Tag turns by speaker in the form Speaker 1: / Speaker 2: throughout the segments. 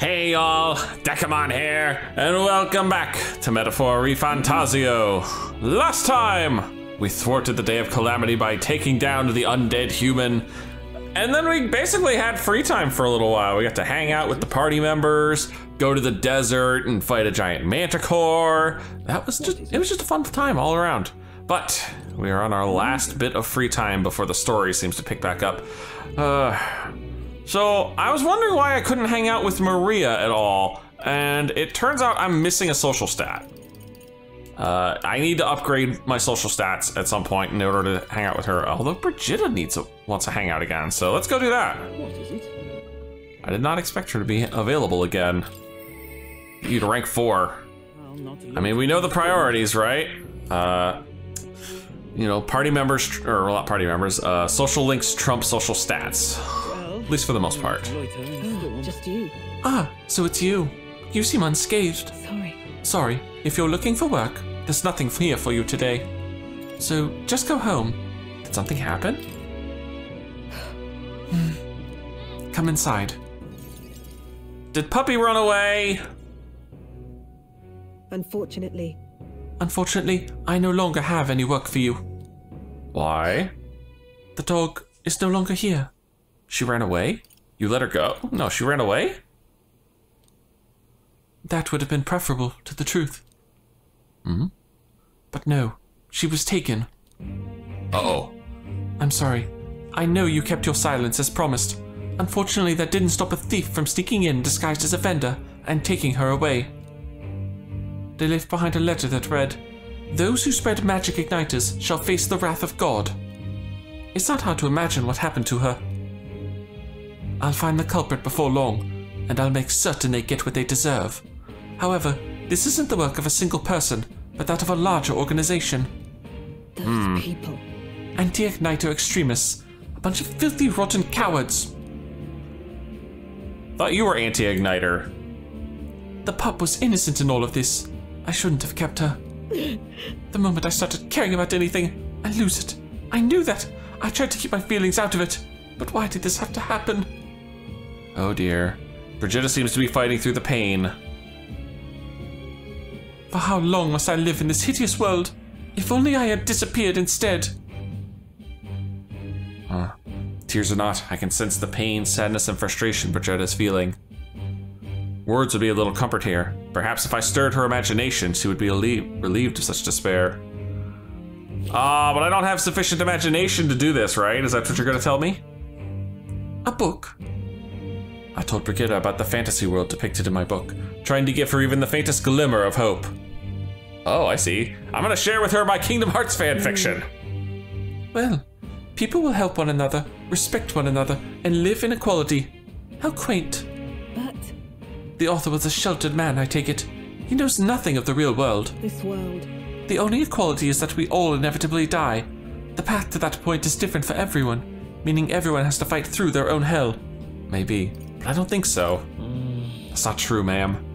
Speaker 1: Hey y'all, Dekumon here, and welcome back to Metaphor ReFantazio. Last time, we thwarted the Day of Calamity by taking down the undead human, and then we basically had free time for a little while. We got to hang out with the party members, go to the desert and fight a giant manticore. That was just, it was just a fun time all around. But we are on our last bit of free time before the story seems to pick back up. Uh, so I was wondering why I couldn't hang out with Maria at all, and it turns out I'm missing a social stat. Uh, I need to upgrade my social stats at some point in order to hang out with her. Although Brigitta needs a, wants to hang out again, so let's go do that.
Speaker 2: What is it?
Speaker 1: I did not expect her to be available again. You to rank four. I mean, we know the priorities, right? Uh, you know, party members, or not party members, uh, social links trump social stats.
Speaker 2: Well,
Speaker 1: At least for the most part.
Speaker 2: loiter and storm.
Speaker 3: Just you.
Speaker 1: Ah, so it's you. You seem unscathed.
Speaker 3: Sorry.
Speaker 1: Sorry, if you're looking for work, there's nothing here for you today. So just go home. Did something happen? Come inside. Did Puppy run away?
Speaker 3: Unfortunately,
Speaker 1: Unfortunately, I no longer have any work for you. Why? The dog is no longer here. She ran away? You let her go? No, she ran away? That would have been preferable to the truth. Hmm? But no, she was taken. Uh oh. I'm sorry. I know you kept your silence as promised. Unfortunately, that didn't stop a thief from sneaking in disguised as a vendor and taking her away. They left behind a letter that read, Those who spread magic igniters shall face the wrath of God. It's not hard to imagine what happened to her. I'll find the culprit before long, and I'll make certain they get what they deserve. However, this isn't the work of a single person, but that of a larger organization.
Speaker 3: those hmm. people.
Speaker 1: Anti-Igniter extremists. A bunch of filthy, rotten cowards. Thought you were anti-Igniter. The pup was innocent in all of this. I shouldn't have kept her. The moment I started caring about anything, I lose it. I knew that. I tried to keep my feelings out of it. But why did this have to happen? Oh dear. Brigitta seems to be fighting through the pain. For how long must I live in this hideous world? If only I had disappeared instead. Huh. Tears or not, I can sense the pain, sadness, and frustration Brigitta is feeling. Words would be a little comfort here. Perhaps if I stirred her imagination, she would be relieved, of such despair. Ah, but I don't have sufficient imagination to do this, right? Is that what you're gonna tell me? A book. I told Brigitta about the fantasy world depicted in my book, trying to give her even the faintest glimmer of hope. Oh, I see. I'm gonna share with her my Kingdom Hearts fan fiction. Well, people will help one another, respect one another, and live in equality. How quaint.
Speaker 3: But
Speaker 1: The author was a sheltered man, I take it. He knows nothing of the real world.
Speaker 3: this world,
Speaker 1: The only equality is that we all inevitably die. The path to that point is different for everyone, meaning everyone has to fight through their own hell. Maybe, but I don't think so. That's not true, ma'am.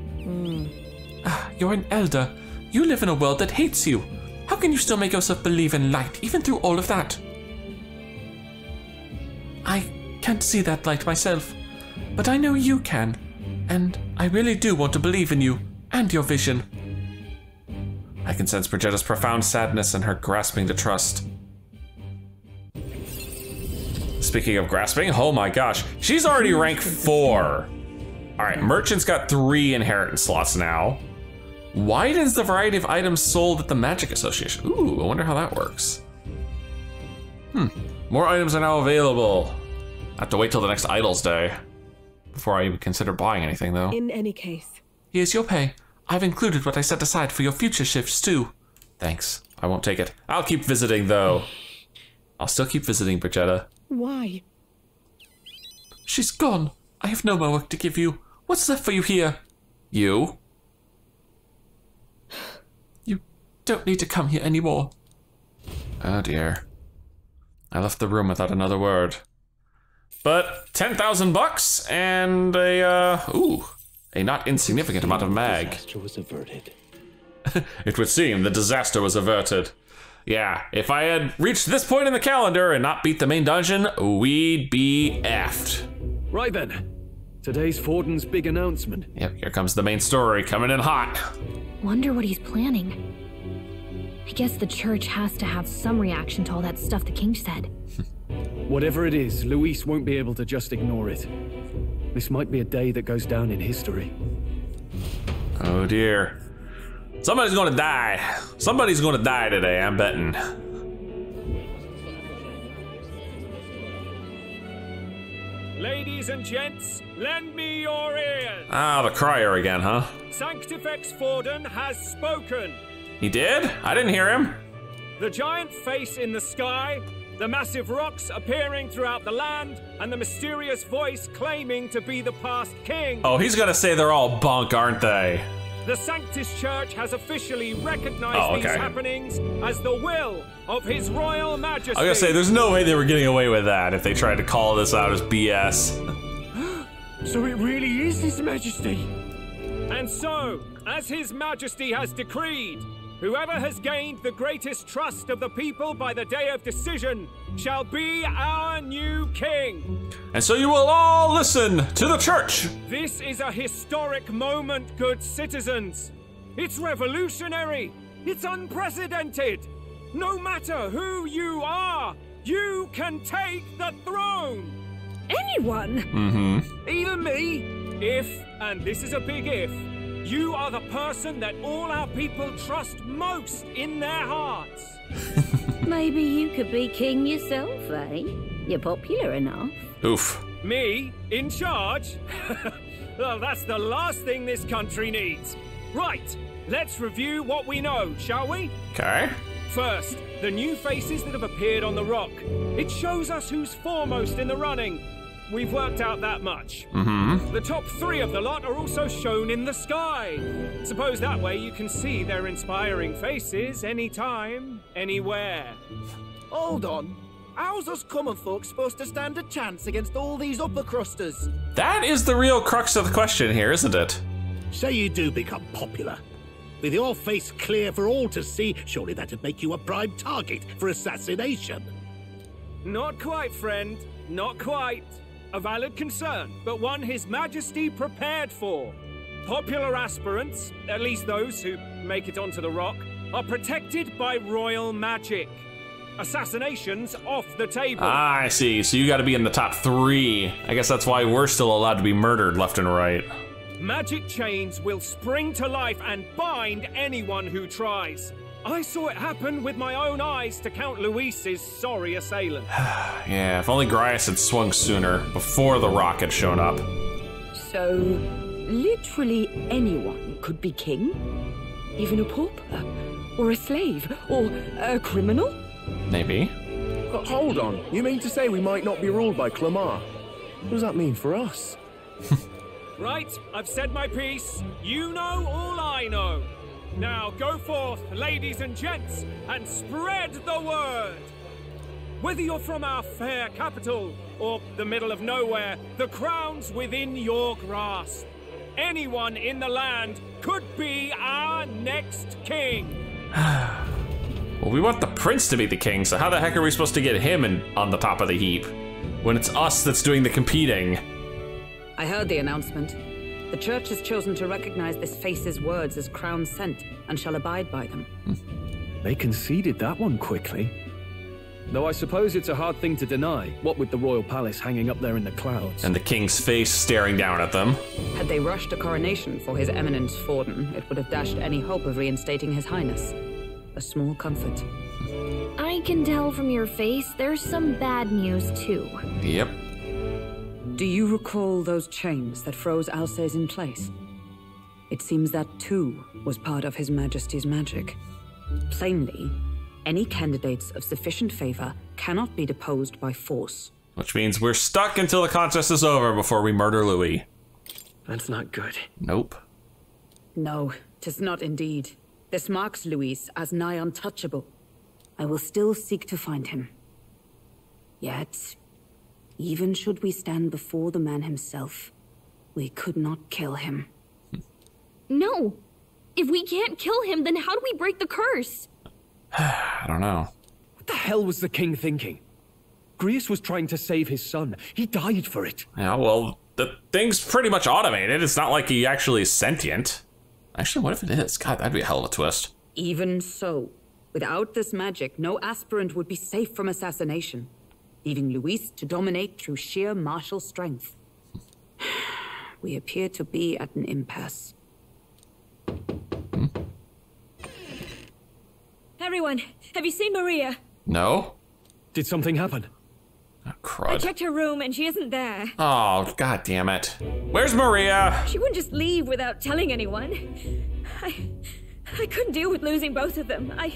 Speaker 1: Ah, You're an Elda. You live in a world that hates you. How can you still make yourself believe in light, even through all of that? I can't see that light myself, but I know you can, and I really do want to believe in you and your vision. I can sense Brigitta's profound sadness and her grasping to trust. Speaking of grasping, oh my gosh, she's already rank four. All right, merchant's got three inheritance slots now. Widens the variety of items sold at the Magic Association. Ooh, I wonder how that works. Hmm, more items are now available. I have to wait till the next Idols Day before I even consider buying anything, though.
Speaker 3: in any case,
Speaker 1: Here's your pay. I've included what I set aside for your future shifts, too. Thanks. I won't take it. I'll keep visiting, though. I'll still keep visiting, Brigitta.
Speaker 3: Why?
Speaker 1: She's gone. I have no more work to give you. What's left for you here? You? You don't need to come here anymore. Oh dear. I left the room without another word. But 10,000 bucks and a, uh, ooh, a not insignificant amount of mag.
Speaker 2: Disaster was averted.
Speaker 1: It would seem the disaster was averted. Yeah, if I had reached this point in the calendar and not beat the main dungeon, we'd be effed.
Speaker 2: Right then.
Speaker 4: Today's Forden's big announcement.
Speaker 1: Yep, here comes the main story coming in hot.
Speaker 5: Wonder what he's planning. I guess the church has to have some reaction to all that stuff the king said.
Speaker 4: Whatever it is, Louis won't be able to just ignore it. This might be a day that goes down in history.
Speaker 1: Oh dear. Somebody's gonna die. Somebody's gonna die today, I'm betting.
Speaker 6: Ladies and gents, lend me your ears.
Speaker 1: Ah, the crier again, huh?
Speaker 6: Sanctifex Forden has spoken.
Speaker 1: He did? I didn't hear him.
Speaker 6: The giant face in the sky, the massive rocks appearing throughout the land, and the mysterious voice claiming to be the past king.
Speaker 1: Oh, he's gonna say they're all bunk, aren't they?
Speaker 6: The Sanctus Church has officially recognized
Speaker 1: Oh,
Speaker 6: these happenings as the will of His Royal Majesty.
Speaker 1: I gotta say, there's no way they were getting away with that if they tried to call this out as BS.
Speaker 4: So it really is His Majesty.
Speaker 6: And so, as His Majesty has decreed, whoever has gained the greatest trust of the people by the day of decision shall be our new king.
Speaker 1: And so you will all listen to the church.
Speaker 6: This is a historic moment, good citizens. It's revolutionary. It's unprecedented. No matter who you are, you can take the throne.
Speaker 3: Anyone?
Speaker 1: Mm-hmm.
Speaker 6: Even me. If, and this is a big if, you are the person that all our people trust most in their hearts.
Speaker 7: Maybe you could be king yourself, eh? You're popular enough.
Speaker 1: Oof.
Speaker 6: Me in charge? well, that's the last thing this country needs. Right, let's review what we know, shall we?
Speaker 1: Okay.
Speaker 6: First, the new faces that have appeared on the rock. It shows us who's foremost in the running. We've worked out that much.
Speaker 1: Mm-hmm.
Speaker 6: The top three of the lot are also shown in the sky. Suppose that way you can see their inspiring faces anytime, anywhere.
Speaker 8: Hold on. How's us common folk supposed to stand a chance against all these upper crusters?
Speaker 1: That is the real crux of the question here, isn't it?
Speaker 2: Say you do become popular. With your face clear for all to see, surely that'd make you a prime target for assassination.
Speaker 6: Not quite, friend. Not quite. A valid concern, but one His Majesty prepared for. Popular aspirants, at least those who make it onto the rock, are protected by royal magic. Assassinations off the table.
Speaker 1: Ah, I see. So you gotta be in the top three. I guess that's why we're still allowed to be murdered left and right.
Speaker 6: Magic chains will spring to life and bind anyone who tries. I saw it happen with my own eyes to Count Louis's sorry assailant.
Speaker 1: Yeah, if only Grius had swung sooner, before the rock had shown up.
Speaker 3: So, literally anyone could be king? Even a pauper? Or a slave? Or a criminal?
Speaker 1: Maybe.
Speaker 4: But hold on, you mean to say we might not be ruled by Clemar? What does that mean for us?
Speaker 6: Right, I've said my piece. You know all I know. Now go forth, ladies and gents, and spread the word. Whether you're from our fair capital or the middle of nowhere, the crown's within your grasp. Anyone in the land could be our next king.
Speaker 1: Well, we want the prince to be the king, so how the heck are we supposed to get him in, on the top of the heap? When it's us that's doing the competing.
Speaker 9: I heard the announcement. The church has chosen to recognize this face's words as crown sent and shall abide by them.
Speaker 4: They conceded that one quickly. Though I suppose it's a hard thing to deny, what with the royal palace hanging up there in the clouds.
Speaker 1: And the king's face staring down at them.
Speaker 9: Had they rushed a coronation for His Eminence Forden, it would have dashed any hope of reinstating His Highness. A small comfort.
Speaker 5: I can tell from your face there's some bad news too.
Speaker 1: Yep.
Speaker 9: Do you recall those chains that froze Alces in place? It seems that too was part of His Majesty's magic. Plainly, any candidates of sufficient favor cannot be deposed by force.
Speaker 1: Which means we're stuck until the contest is over before we murder Louis.
Speaker 4: That's not good.
Speaker 1: Nope.
Speaker 9: No, tis not indeed. This marks Louis as nigh untouchable. I will still seek to find him. Yet, even should we stand before the man himself, we could not kill him.
Speaker 5: No! If we can't kill him, then how do we break the curse?
Speaker 1: I don't know.
Speaker 4: What the hell was the king thinking? Grius was trying to save his son. He died for it.
Speaker 1: Yeah, well, the thing's pretty much automated. It's not like he actually is sentient. Actually, what if it is? God, that'd be a hell of a twist.
Speaker 9: Even so, without this magic, no aspirant would be safe from assassination, leaving Louis to dominate through sheer martial strength. We appear to be at an impasse. Hmm?
Speaker 10: Everyone, have you seen Maria?
Speaker 1: No?
Speaker 4: Did something happen?
Speaker 1: Oh,
Speaker 10: I checked her room and she isn't there.
Speaker 1: Oh, god damn it. Where's Maria?
Speaker 10: She wouldn't just leave without telling anyone. I. I couldn't deal with losing both of them. I.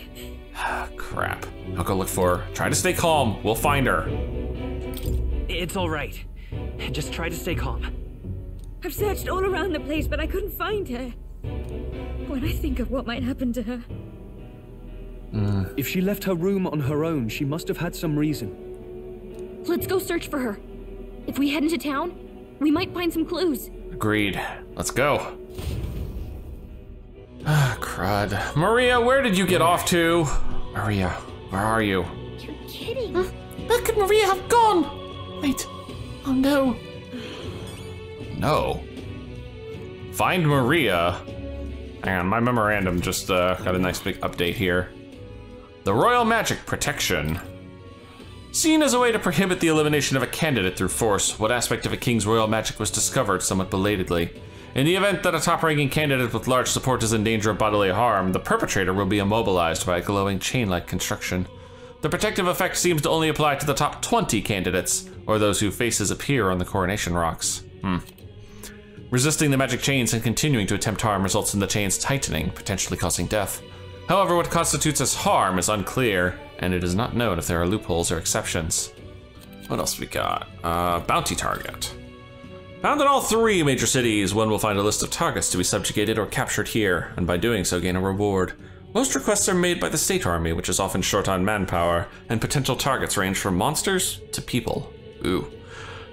Speaker 1: Ah, crap. I'll go look for her. Try to stay calm. We'll find her.
Speaker 6: It's all right. Just try to stay calm.
Speaker 10: I've searched all around the place, but I couldn't find her. When I think of what might happen to her.
Speaker 4: If she left her room on her own, she must have had some reason.
Speaker 5: Let's go search for her. If we head into town, we might find some clues.
Speaker 1: Agreed. Let's go. Ah, crud. Maria, where did you get off to? Maria, where are you?
Speaker 5: You're kidding.
Speaker 1: Where could Maria have gone? Wait. Oh no. No. Find Maria. Hang on, my memorandum just uh, got a nice big update here. The Royal Magic Protection. Seen as a way to prohibit the elimination of a candidate through force, what aspect of a king's royal magic was discovered somewhat belatedly? In the event that a top ranking candidate with large support is in danger of bodily harm, the perpetrator will be immobilized by a glowing chain like construction. The protective effect seems to only apply to the top 20 candidates, or those whose faces appear on the coronation rocks. Hmm. Resisting the magic chains and continuing to attempt harm results in the chains tightening, potentially causing death. However, what constitutes as harm is unclear, and it is not known if there are loopholes or exceptions. What else we got? Uh, bounty target. Found in all three major cities, one will find a list of targets to be subjugated or captured here, and by doing so gain a reward. Most requests are made by the state army, which is often short on manpower, and potential targets range from monsters to people. Ooh.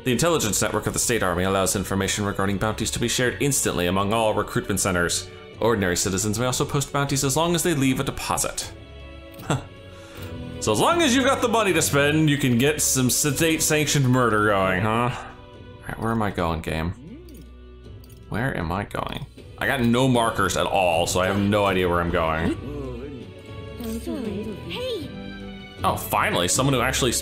Speaker 1: The intelligence network of the state army allows information regarding bounties to be shared instantly among all recruitment centers. Ordinary citizens may also post bounties as long as they leave a deposit. So as long as you've got the money to spend, you can get some state-sanctioned murder going, huh? Where am I going, game? Where am I going? I got no markers at all, so I have no idea where I'm going. Oh, finally, someone who actually,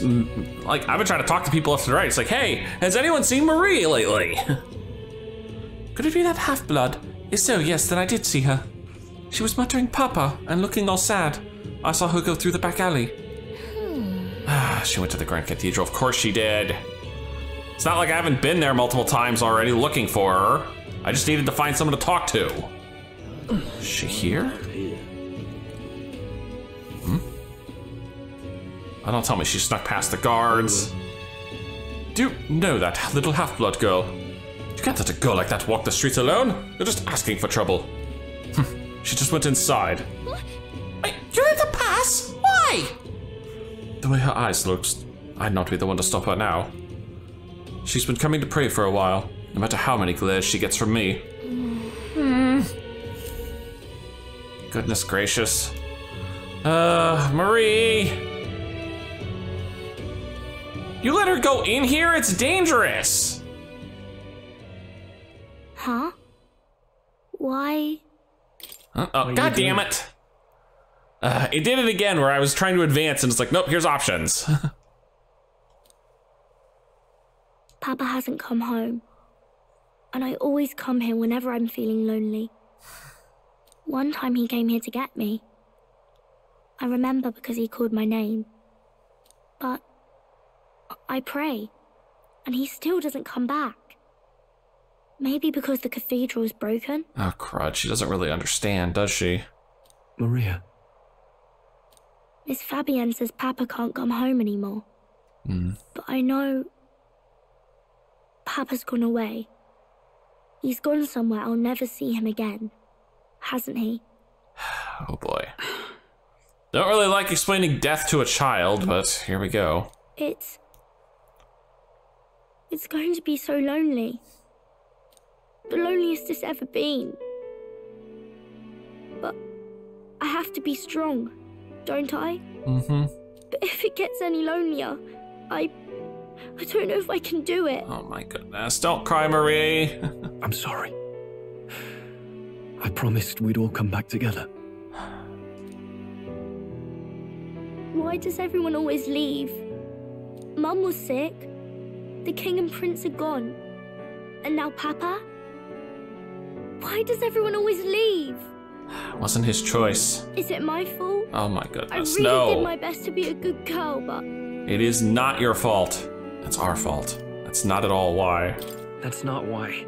Speaker 1: like, I've been trying to talk to people left and right. It's like, hey, has anyone seen Marie lately? Could it be that half-blood? If so, yes, then I did see her. She was muttering Papa and looking all sad. I saw her go through the back alley. Ah, she went to the Grand Cathedral. Of course she did. It's not like I haven't been there multiple times already looking for her. I just needed to find someone to talk to. Is she here? Hmm? Oh, don't tell me she snuck past the guards. Do you know that little half-blood girl? You can't let a girl like that walk the streets alone. You're just asking for trouble. Hm, she just went inside. Wait, you had to pass? Why? The way her eyes looked, I'd not be the one to stop her now. She's been coming to pray for a while, no matter how many glares she gets from me. Goodness gracious. Uh, Marie! You let her go in here? It's dangerous!
Speaker 5: huh? Why?
Speaker 1: Uh, oh, god damn it! Uh, it did it again where I was trying to advance and it's like, nope, here's options.
Speaker 5: Papa hasn't come home. And I always come here whenever I'm feeling lonely. One time he came here to get me. I remember because he called my name. But I pray, and he still doesn't come back. Maybe because the cathedral is broken?
Speaker 1: oh, crud, she doesn't really understand, does she?
Speaker 4: Maria,
Speaker 5: Miss Fabienne says Papa can't come home anymore. Hmm. But I know Papa's gone away. He's gone somewhere I'll never see him again. Hasn't he?
Speaker 1: Oh boy. Don't really like explaining death to a child, but here we go.
Speaker 5: It's. It's going to be so lonely. The loneliest it's ever been. But I have to be strong, don't I?
Speaker 1: Mm-hmm.
Speaker 5: But if it gets any lonelier, I. I don't know if I can do it.
Speaker 1: Oh my goodness. Don't cry, Marie.
Speaker 4: I'm sorry. I promised we'd all come back together.
Speaker 5: Why does everyone always leave? Mum was sick. The king and prince are gone. And now Papa? Why does everyone always leave?
Speaker 1: It wasn't his choice.
Speaker 5: Is it my fault?
Speaker 1: Oh my goodness, no.
Speaker 5: I really
Speaker 1: no.
Speaker 5: did my best to be a good girl, but
Speaker 1: It is not your fault. It's our fault. That's not at all why.
Speaker 4: That's not why.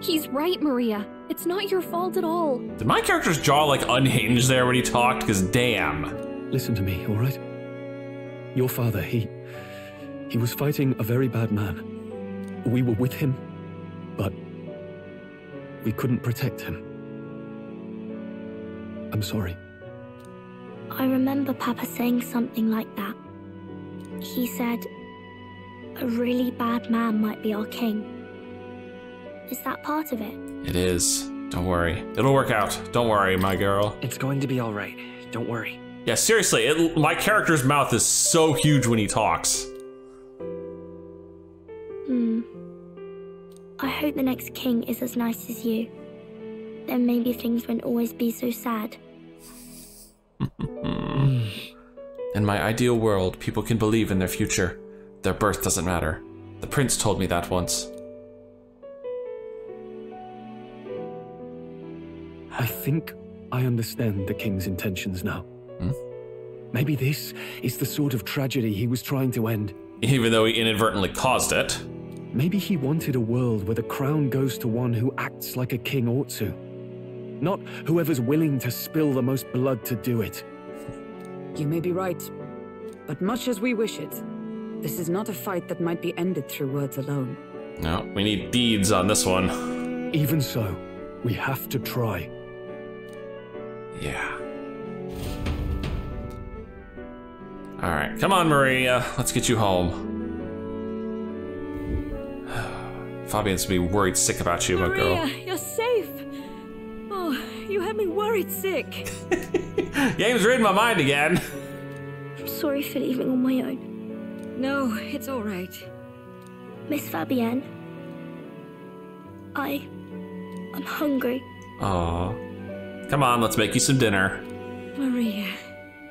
Speaker 10: He's right, Maria. It's not your fault at all.
Speaker 1: Did my character's jaw like unhinge there when he talked? Because damn.
Speaker 4: Listen to me, all right? Your father, he. he was fighting a very bad man. We were with him, but we couldn't protect him. I'm sorry.
Speaker 5: I remember Papa saying something like that. He said, a really bad man might be our king. Is that part of it?
Speaker 1: It is. Don't worry. It'll work out. Don't worry, my girl.
Speaker 11: It's going to be all right. Don't worry.
Speaker 1: Yeah, seriously, it, my character's mouth is so huge when he talks.
Speaker 5: Hmm. I hope the next king is as nice as you. Then maybe things won't always be so sad.
Speaker 1: In my ideal world, people can believe in their future. Their birth doesn't matter. The prince told me that once.
Speaker 4: I think I understand the king's intentions now. Hmm? Maybe this is the sort of tragedy he was trying to end.
Speaker 1: Even though he inadvertently caused it.
Speaker 4: Maybe he wanted a world where the crown goes to one who acts like a king ought to. Not whoever's willing to spill the most blood to do it.
Speaker 9: You may be right, but much as we wish it, this is not a fight that might be ended through words alone.
Speaker 1: No, we need deeds on this one.
Speaker 4: Even so, we have to try.
Speaker 1: Yeah. Alright, come on, Maria. Let's get you home. Fabienne's gonna be worried sick about you, my
Speaker 10: Maria,
Speaker 1: girl.
Speaker 10: you're safe. Oh, you had me worried sick.
Speaker 1: Game's reading my mind again.
Speaker 5: I'm sorry for leaving on my own.
Speaker 10: No, it's all right.
Speaker 5: Miss Fabienne. I. I'm hungry.
Speaker 1: Aw. Come on, let's make you some dinner.
Speaker 10: Maria.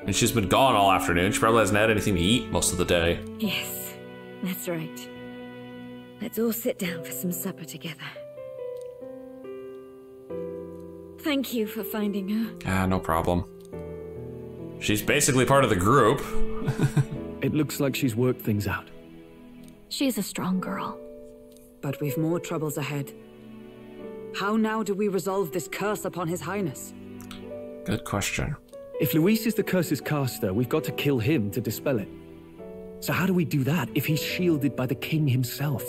Speaker 1: And she's been gone all afternoon. She probably hasn't had anything to eat most of the day.
Speaker 10: Yes, that's right. Let's all sit down for some supper together. Thank you for finding her.
Speaker 1: Ah, no problem. She's basically part of the group.
Speaker 4: It looks like she's worked things out.
Speaker 10: She's a strong girl.
Speaker 9: But we've more troubles ahead. How now do we resolve this curse upon His Highness?
Speaker 1: Good question.
Speaker 4: If Louis is the curse's caster, we've got to kill him to dispel it. So how do we do that if he's shielded by the king himself?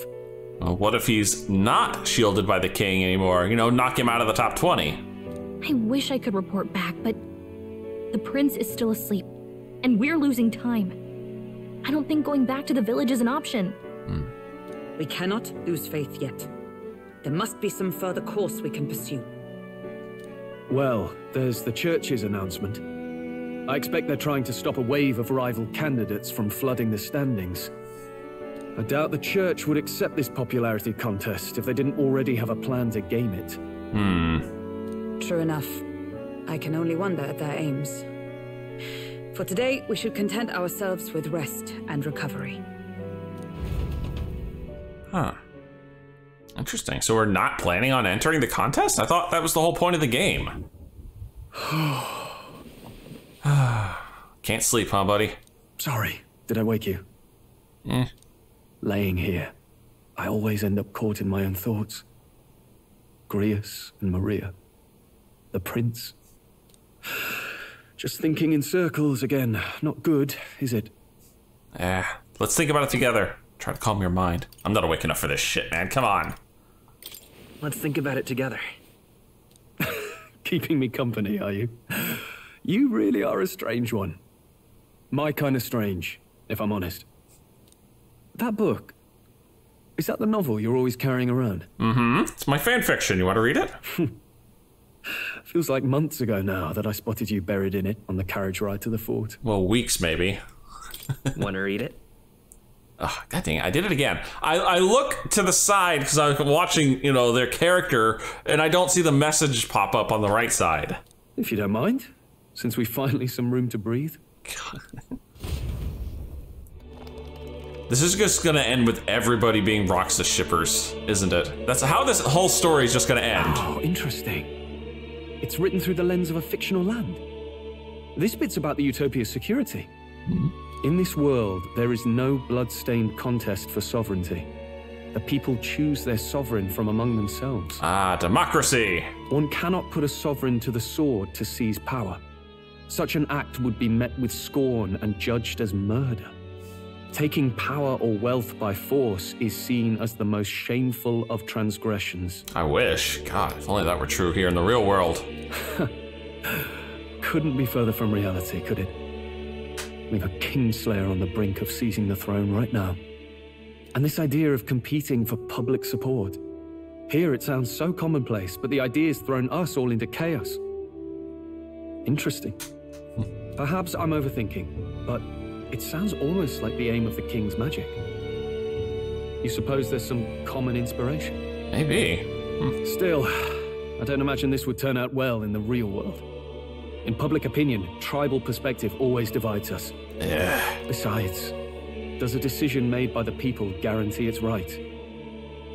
Speaker 1: Well, what if he's not shielded by the king anymore? You know, knock him out of the top 20.
Speaker 10: I wish I could report back, but the prince is still asleep, and we're losing time. I don't think going back to the village is an option.
Speaker 9: We cannot lose faith yet. There must be some further course we can pursue.
Speaker 4: Well, there's the church's announcement. I expect they're trying to stop a wave of rival candidates from flooding the standings. I doubt the church would accept this popularity contest if they didn't already have a plan to game it.
Speaker 1: Hmm.
Speaker 9: True enough. I can only wonder at their aims. For today, we should content ourselves with rest and recovery.
Speaker 1: Huh. Interesting. So we're not planning on entering the contest? I thought that was the whole point of the game. Can't sleep, huh, buddy?
Speaker 4: Sorry, did I wake you?
Speaker 1: Eh.
Speaker 4: Laying here, I always end up caught in my own thoughts. Grius and Maria. The prince. Just thinking in circles again. Not good, is it?
Speaker 1: Yeah. Let's think about it together. Try to calm your mind. I'm not awake enough for this shit, man. Come on.
Speaker 11: Let's think about it together.
Speaker 4: Keeping me company, are you? You really are a strange one. My kind of strange, if I'm honest. That book. Is that the novel you're always carrying around?
Speaker 1: Mm-hmm. It's my fan fiction. You want to read it?
Speaker 4: Feels like months ago now that I spotted you buried in it on the carriage ride to the fort.
Speaker 1: Well, weeks maybe.
Speaker 11: Want to read it?
Speaker 1: Oh, God dang it, I did it again. I, I look to the side because I was watching, you know, their character, and I don't see the message pop up on the right side.
Speaker 4: If you don't mind, since we finally some room to breathe.
Speaker 1: This is just gonna end with everybody being Roxas shippers, isn't it? That's how this whole story is just gonna end.
Speaker 4: Oh, interesting. It's written through the lens of a fictional land. This bit's about the Utopia's security. In this world, there is no blood-stained contest for sovereignty. The people choose their sovereign from among themselves.
Speaker 1: Ah, democracy!
Speaker 4: One cannot put a sovereign to the sword to seize power. Such an act would be met with scorn and judged as murder. Taking power or wealth by force is seen as the most shameful of transgressions.
Speaker 1: I wish. God, if only that were true here in the real world.
Speaker 4: Couldn't be further from reality, could it? We've a Kingslayer on the brink of seizing the throne right now. And this idea of competing for public support. Here it sounds so commonplace, but the idea's thrown us all into chaos. Interesting. Hmm. Perhaps I'm overthinking, but it sounds almost like the aim of the King's magic. You suppose there's some common inspiration?
Speaker 1: Maybe. Hmm.
Speaker 4: Still, I don't imagine this would turn out well in the real world. In public opinion, tribal perspective always divides us.
Speaker 1: Yeah.
Speaker 4: Besides, does a decision made by the people guarantee it's right?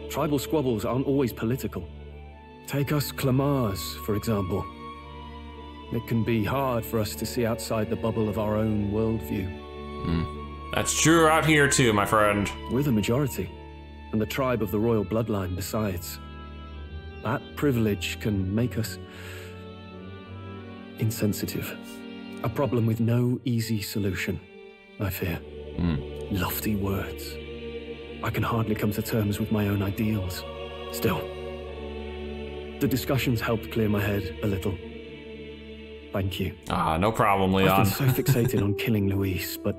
Speaker 4: Tribal squabbles aren't always political. Take us Clemars, for example. It can be hard for us to see outside the bubble of our own worldview.
Speaker 1: That's true out here too, my friend.
Speaker 4: We're the majority, and the tribe of the royal bloodline besides. That privilege can make us insensitive. A problem with no easy solution, I fear. Lofty words. I can hardly come to terms with my own ideals. Still, the discussions helped clear my head a little. Thank you.
Speaker 1: Ah, no problem, Leon.
Speaker 4: I've been so fixated on killing Louis, but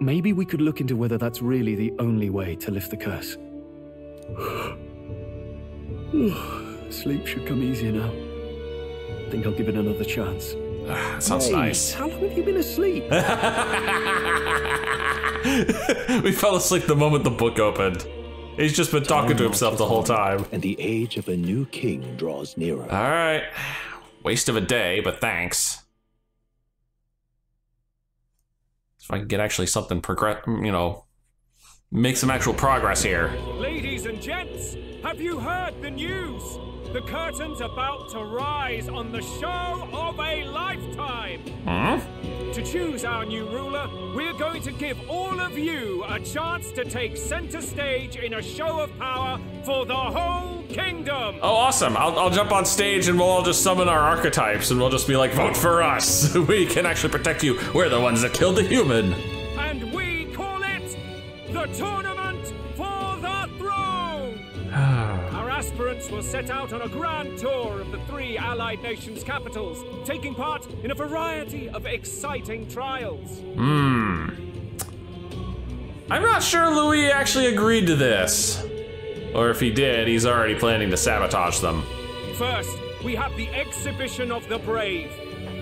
Speaker 4: maybe we could look into whether that's really the only way to lift the curse. Sleep should come easier now. I Think I'll give it another chance.
Speaker 1: Ah, sounds
Speaker 4: Hey,
Speaker 1: nice.
Speaker 4: How long have you been asleep?
Speaker 1: we fell asleep the moment the book opened. He's just been talking to himself the whole time.
Speaker 2: And the age of a new king draws nearer.
Speaker 1: All right. Waste of a day, but thanks. So I can get actually something progress, you know, make some actual progress here.
Speaker 6: Ladies and gents, have you heard the news? The curtain's about to rise on the show of a lifetime.
Speaker 1: Huh?
Speaker 6: To choose our new ruler, we're going to give all of you a chance to take center stage in a show of power for the whole kingdom.
Speaker 1: Oh, awesome. I'll, I'll jump on stage and we'll all just summon our archetypes and we'll just be like, vote for us. We can actually protect you. We're the ones that killed the human.
Speaker 6: And we call it the Tournament Aspirants will set out on a grand tour of the three allied nations' capitals, taking part in a variety of exciting trials.
Speaker 1: Hmm. I'm not sure Louis actually agreed to this. Or if he did, he's already planning to sabotage them.
Speaker 6: First, we have the Exhibition of the Brave.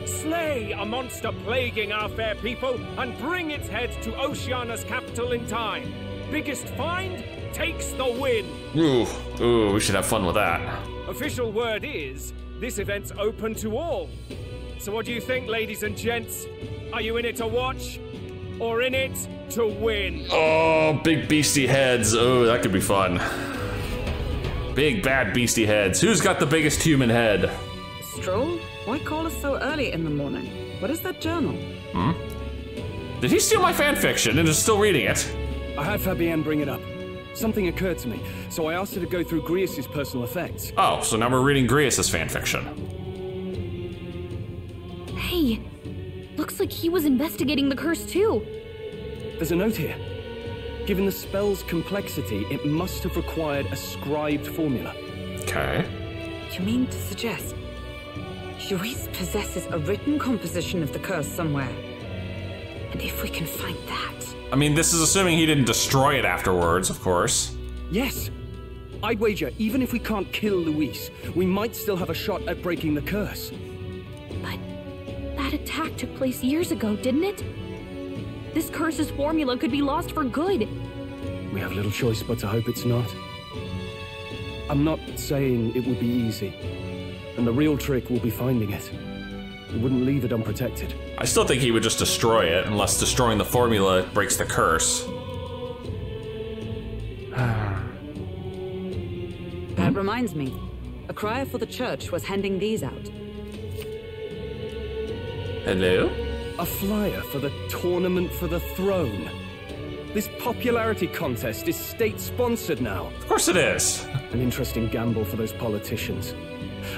Speaker 6: Slay a monster plaguing our fair people and bring its head to Oceana's capital in time. Biggest find takes the win.
Speaker 1: Ooh, ooh, we should have fun with that.
Speaker 6: Official word is this event's open to all. So, what do you think, ladies and gents? Are you in it to watch or in it to win?
Speaker 1: Oh, big beastie heads. Oh, that could be fun. Big bad beastie heads. Who's got the biggest human head?
Speaker 9: Strohl? Why call us so early in the morning? What is that journal?
Speaker 1: Hmm? Did he steal my fan fiction and is still reading it?
Speaker 4: I had Fabienne bring it up. Something occurred to me, so I asked her to go through Grius' personal effects.
Speaker 1: Oh, so now we're reading Grius' fan fiction.
Speaker 10: Hey, looks like he was investigating the curse too.
Speaker 4: There's a note here. Given the spell's complexity, it must have required a scribed formula.
Speaker 1: Okay.
Speaker 9: You mean to suggest Louis possesses a written composition of the curse somewhere? And if we can find that,
Speaker 1: I mean, this is assuming he didn't destroy it afterwards, of course.
Speaker 4: Yes. I'd wager, even if we can't kill Louis, we might still have a shot at breaking the curse.
Speaker 10: But that attack took place years ago, didn't it? This curse's formula could be lost for good.
Speaker 4: We have little choice but to hope it's not. I'm not saying it would be easy. And the real trick will be finding it. We wouldn't leave it unprotected.
Speaker 1: I still think he would just destroy it, unless destroying the formula breaks the curse.
Speaker 9: That reminds me. A crier for the church was handing these out.
Speaker 1: Hello?
Speaker 4: A flyer for the Tournament for the Throne. This popularity contest is state sponsored now.
Speaker 1: Of course it is.
Speaker 4: An interesting gamble for those politicians.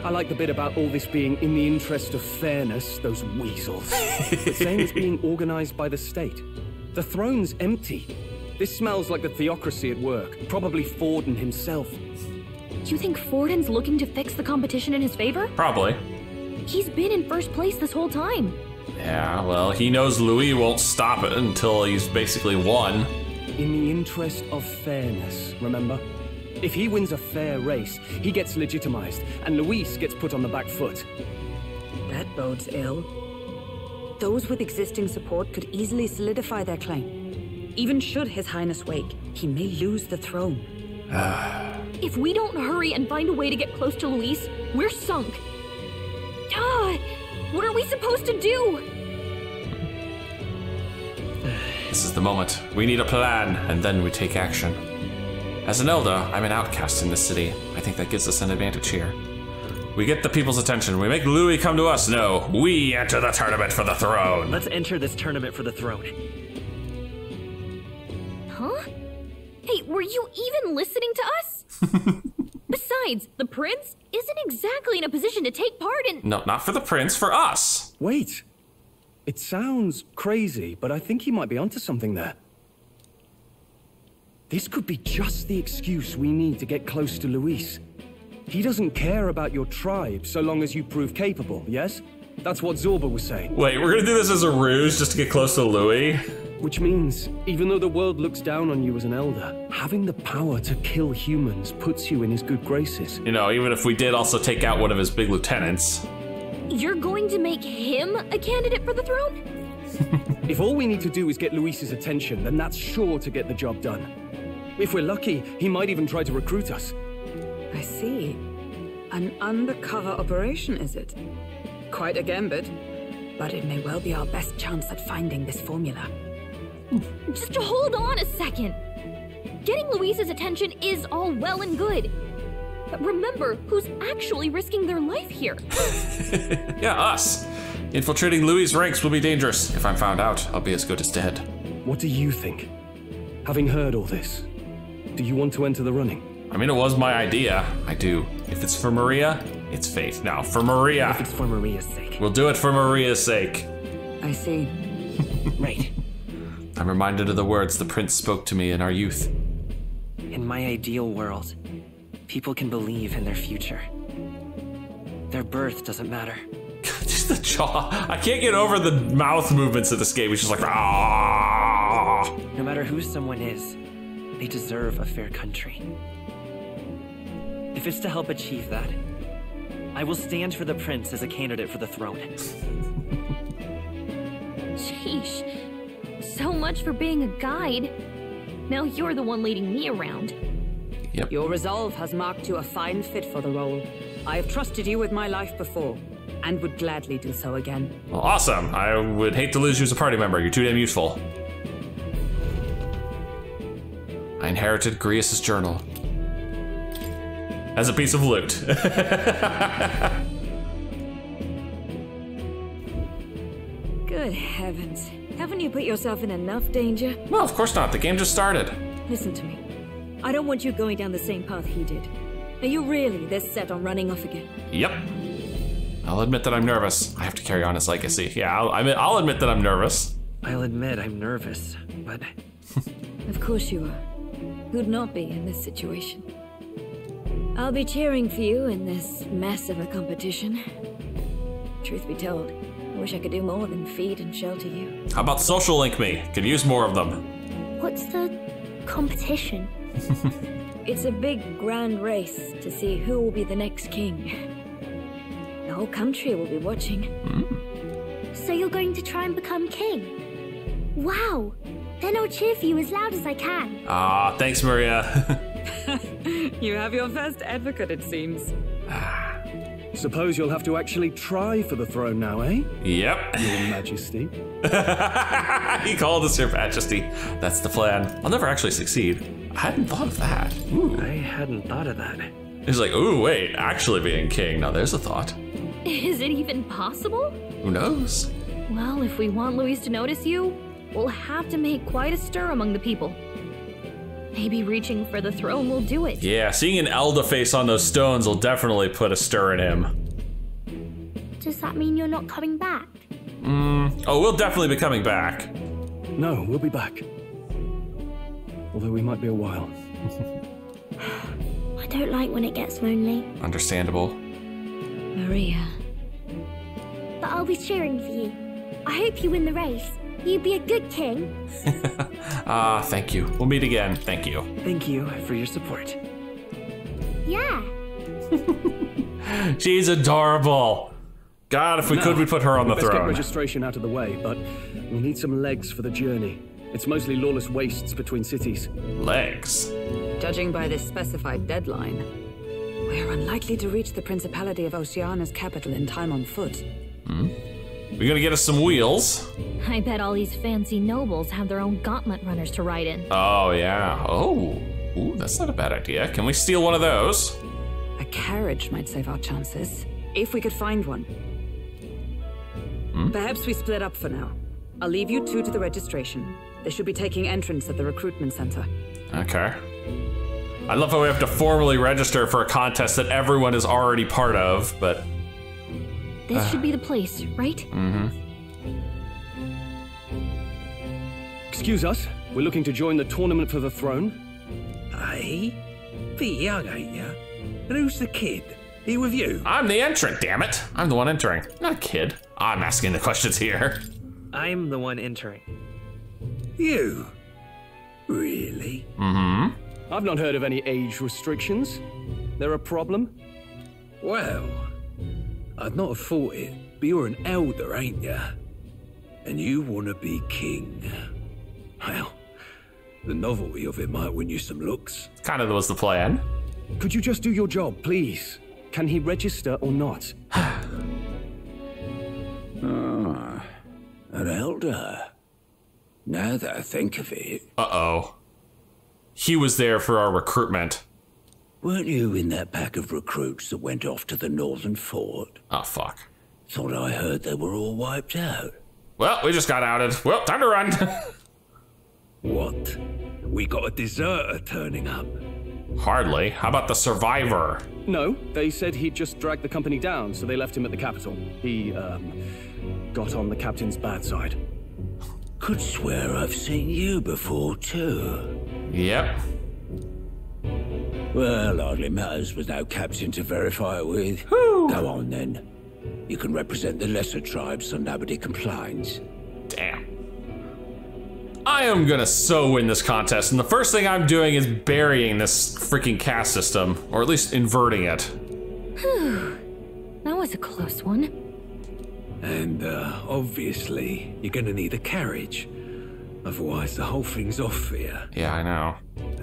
Speaker 4: I like the bit about all this being in the interest of fairness, those weasels. the same as being organized by the state. The throne's empty. This smells like the theocracy at work, probably Forden himself.
Speaker 10: Do you think Forden's looking to fix the competition in his favor?
Speaker 1: Probably.
Speaker 10: He's been in first place this whole time.
Speaker 1: Yeah, well, he knows Louis won't stop it until he's basically won.
Speaker 4: In the interest of fairness, remember? If he wins a fair race, he gets legitimized, and Louis gets put on the back foot.
Speaker 9: That bodes ill. Those with existing support could easily solidify their claim. Even should His Highness wake, he may lose the throne.
Speaker 10: If we don't hurry and find a way to get close to Louis, we're sunk. Ah, what are we supposed to do?
Speaker 1: This is the moment. We need a plan, and then we take action. As an Elda, I'm an outcast in this city. I think that gives us an advantage here. We get the people's attention. We make Louis come to us. No, we enter the tournament for the throne.
Speaker 11: Let's enter this tournament for the throne.
Speaker 10: Huh? Hey, were you even listening to us? Besides, the prince isn't exactly in a position to take part in.
Speaker 1: No, not for the prince, for us.
Speaker 4: Wait. It sounds crazy, but I think he might be onto something there. This could be just the excuse we need to get close to Louis. He doesn't care about your tribe so long as you prove capable, yes? That's what Zorba was saying.
Speaker 1: Wait, we're gonna do this as a ruse just to get close to Louis?
Speaker 4: Which means, even though the world looks down on you as an Elda, having the power to kill humans puts you in his good graces.
Speaker 1: You know, even if we did also take out one of his big lieutenants.
Speaker 10: You're going to make him a candidate for the throne?
Speaker 4: If all we need to do is get Louis's attention, then that's sure to get the job done. If we're lucky, he might even try to recruit us.
Speaker 9: I see. An undercover operation, is it? Quite a gambit. But it may well be our best chance at finding this formula.
Speaker 10: Just hold on a second. Getting Louise's attention is all well and good. But remember who's actually risking their life here.
Speaker 1: Yeah, us. Infiltrating Louis' ranks will be dangerous. If I'm found out, I'll be as good as dead.
Speaker 4: What do you think? Having heard all this, do you want to enter the running?
Speaker 1: I mean, it was my idea. I do. If it's for Maria, it's fate. Now, for Maria.
Speaker 11: If it's for Maria's sake.
Speaker 1: We'll do it for Maria's sake.
Speaker 9: I see.
Speaker 11: Right.
Speaker 1: I'm reminded of the words the prince spoke to me in our youth.
Speaker 11: In my ideal world, people can believe in their future. Their birth doesn't matter.
Speaker 1: Just the jaw. I can't get over the mouth movements of this game. It's just like, ah.
Speaker 11: No matter who someone is, they deserve a fair country. If it's to help achieve that, I will stand for the prince as a candidate for the throne.
Speaker 10: Sheesh. So much for being a guide. Now you're the one leading me around.
Speaker 1: Yep.
Speaker 9: Your resolve has marked you a fine fit for the role. I have trusted you with my life before, and would gladly do so again.
Speaker 1: Well, awesome. I would hate to lose you as a party member. You're too damn useful. I inherited Grius' journal. As a piece of loot.
Speaker 7: Good heavens. Haven't you put yourself in enough danger?
Speaker 1: well, of course not. The game just started.
Speaker 7: Listen to me. I don't want you going down the same path he did. Are you really this set on running off again?
Speaker 1: Yep. I'll admit that I'm nervous. I have to carry on his legacy. Yeah, I'll, I mean, I'll admit that I'm nervous.
Speaker 11: I'll admit I'm nervous, but
Speaker 7: Of course you are. Who'd not be in this situation? I'll be cheering for you in this mess of a competition. Truth be told, I wish I could do more than feed and shelter you.
Speaker 1: How about social link me? Could use more of them.
Speaker 5: What's the competition?
Speaker 7: It's a big grand race to see who will be the next king. The whole country will be watching. Hmm.
Speaker 5: So you're going to try and become king? Wow! Then I'll cheer for you as loud as I can.
Speaker 1: Ah, thanks, Maria.
Speaker 9: you have your first advocate, it seems.
Speaker 4: Suppose you'll have to actually try for the throne now, eh?
Speaker 1: yep.
Speaker 4: Your Majesty.
Speaker 1: he called us Your Majesty. That's the plan. I'll never actually succeed. I hadn't thought of that. Ooh.
Speaker 11: I hadn't thought of that.
Speaker 1: He's like, ooh, wait, actually being king. Now there's a thought.
Speaker 10: Is it even possible?
Speaker 1: Who knows?
Speaker 10: Well, if we want Louise to notice you, we'll have to make quite a stir among the people. Maybe reaching for the throne will do it.
Speaker 1: Yeah, seeing an Elda face on those stones will definitely put a stir in him.
Speaker 5: Does that mean you're not coming back?
Speaker 1: Mm, oh, we'll definitely be coming back.
Speaker 4: No, we'll be back. Although we might be a while.
Speaker 5: I don't like when it gets lonely.
Speaker 1: Understandable.
Speaker 7: Maria.
Speaker 5: But I'll be cheering for you. I hope you win the race. You'd be a good king.
Speaker 1: Ah, thank you. We'll meet again. Thank you.
Speaker 11: Thank you for your support.
Speaker 5: Yeah.
Speaker 1: She's adorable. God, if we
Speaker 4: Now,
Speaker 1: could, we'd put her on the
Speaker 4: we best get registration out of the way, but we'll need some legs for the journey. It's mostly lawless wastes between cities.
Speaker 1: Legs.
Speaker 9: Judging by this specified deadline, we're unlikely to reach the Principality of Oceana's capital in time on foot.
Speaker 1: Hmm? We're gonna get us some wheels.
Speaker 10: I bet all these fancy nobles have their own gauntlet runners to ride in.
Speaker 1: Oh, yeah. Oh. Ooh, that's not a bad idea. Can we steal one of those?
Speaker 9: A carriage might save our chances, if we could find one. Hmm? Perhaps we split up for now. I'll leave you two to the registration. They should be taking entrance at the recruitment center.
Speaker 1: Okay. I love how we have to formally register for a contest that everyone is already part of, but.
Speaker 10: This should be the place, right?
Speaker 1: Mm-hmm.
Speaker 4: Excuse us, we're looking to join the tournament for the throne.
Speaker 2: Aye? Pretty young, ain't ya? And who's the kid? He with you?
Speaker 1: I'm the entrant, damn it. I'm the one entering. Not a kid. I'm asking the questions here.
Speaker 11: I'm the one entering.
Speaker 2: You? Really?
Speaker 1: Mm-hmm.
Speaker 4: I've not heard of any age restrictions. There a problem?
Speaker 2: Well, I'd not have thought it, but you're an Elda, ain't ya? And you want to be king. Well, the novelty of it might win you some looks.
Speaker 1: Kind of was the plan.
Speaker 4: Could you just do your job, please? Can he register or not?
Speaker 2: Ah, an Elda. Now that I think of it,
Speaker 1: Uh-oh. He was there for our recruitment.
Speaker 2: Weren't you in that pack of recruits that went off to the northern fort?
Speaker 1: Oh, fuck.
Speaker 2: Thought I heard they were all wiped out.
Speaker 1: Well, we just got outed. Well, time to run.
Speaker 2: What? We got a deserter turning up.
Speaker 1: Hardly. How about the survivor?
Speaker 4: No, they said he'd just dragged the company down, so they left him at the capital. He, um, got on the captain's bad side.
Speaker 2: Could swear I've seen you before, too.
Speaker 1: Yep.
Speaker 2: Well, hardly matters with no captain to verify it with. Go on then. You can represent the lesser tribes so nobody complains.
Speaker 1: Damn. I am gonna so win this contest, and the first thing I'm doing is burying this freaking caste system, or at least inverting it.
Speaker 10: Whew. That was a close one.
Speaker 2: And, uh, obviously, you're gonna need a carriage. Otherwise, the whole thing's off for you.
Speaker 1: Yeah, I know.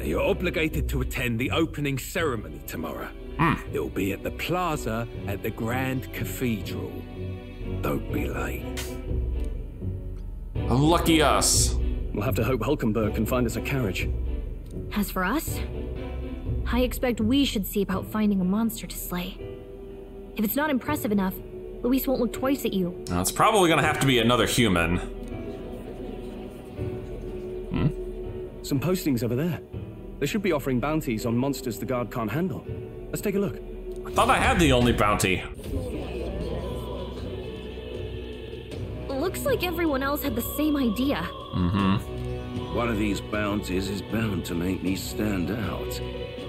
Speaker 2: You're obligated to attend the opening ceremony tomorrow. Hmm. It'll be at the plaza at the Grand Cathedral. Don't be late.
Speaker 1: Lucky us.
Speaker 4: We'll have to hope Hulkenberg can find us a carriage.
Speaker 10: As for us, I expect we should see about finding a monster to slay. If it's not impressive enough, Louis won't look twice at you.
Speaker 1: Now, it's probably gonna have to be another human.
Speaker 4: Some postings over there. They should be offering bounties on monsters the guard can't handle. Let's take a look.
Speaker 1: I thought I had the only bounty.
Speaker 10: Looks like everyone else had the same idea.
Speaker 1: Mm-hmm.
Speaker 12: One of these bounties is bound to make me stand out.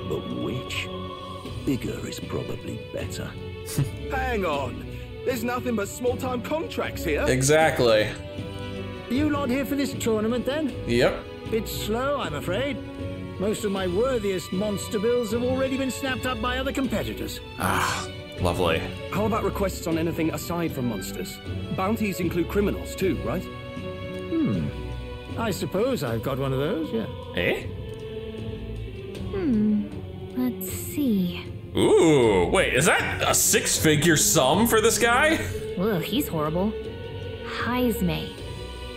Speaker 12: But which? Bigger is probably better.
Speaker 8: Hang on. There's nothing but small-time contracts here.
Speaker 1: Exactly.
Speaker 13: You lot here for this tournament then?
Speaker 1: Yep.
Speaker 13: Bit slow, I'm afraid. Most of my worthiest monster bills have already been snapped up by other competitors.
Speaker 1: Ah, lovely.
Speaker 4: How about requests on anything aside from monsters? Bounties include criminals too, right?
Speaker 13: Hmm. I suppose I've got one of those, yeah.
Speaker 1: Eh?
Speaker 10: Hmm. Let's see.
Speaker 1: Ooh, wait, is that a six figure sum for this guy?
Speaker 10: Ugh, he's horrible. Heismay.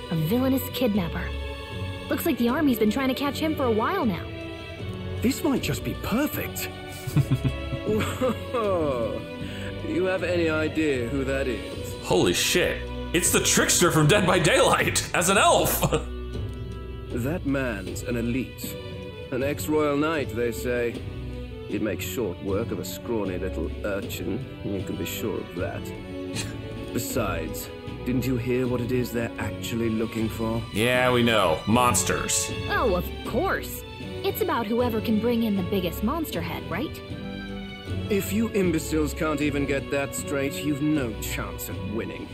Speaker 10: A villainous kidnapper. Looks like the army's been trying to catch him for a while now.
Speaker 4: This might just be perfect.
Speaker 14: Whoa. You have any idea who that is?
Speaker 1: Holy shit. It's the trickster from Dead by Daylight as an elf.
Speaker 14: that man's an elite. An ex royal knight, they say. He'd make short work of a scrawny little urchin, you can be sure of that. Besides, didn't you hear what it is they're actually looking for?
Speaker 1: yeah, we know. Monsters.
Speaker 10: Oh, of course. It's about whoever can bring in the biggest monster head, right?
Speaker 14: If you imbeciles can't even get that straight, you've no chance at winning.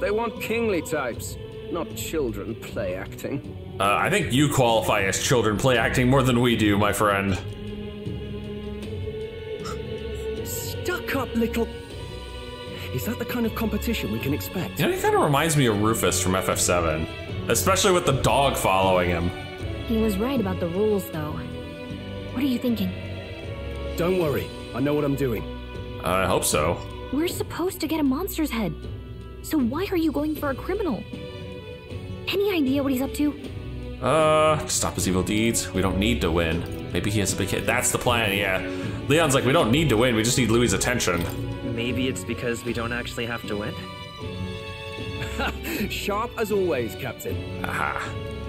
Speaker 14: They want kingly types, not children play acting.
Speaker 1: Uh, I think you qualify as children play acting more than we do, my friend.
Speaker 4: Stuck up little. Is that the kind of competition we can expect?
Speaker 1: You know, he kind of reminds me of Rufus from FF7, especially with the dog following him.
Speaker 10: He was right about the rules, though. What are you thinking?
Speaker 4: Don't worry, I know what I'm doing.
Speaker 1: I hope so.
Speaker 10: We're supposed to get a monster's head. So why are you going for a criminal? Any idea what he's up to?
Speaker 1: Uh, stop his evil deeds. We don't need to win. Maybe he has a big hit. That's the plan, yeah. Leon's like, we don't need to win, we just need Louis' attention.
Speaker 11: Maybe it's because we don't actually have to win.
Speaker 4: Sharp as always, Captain.
Speaker 1: Aha.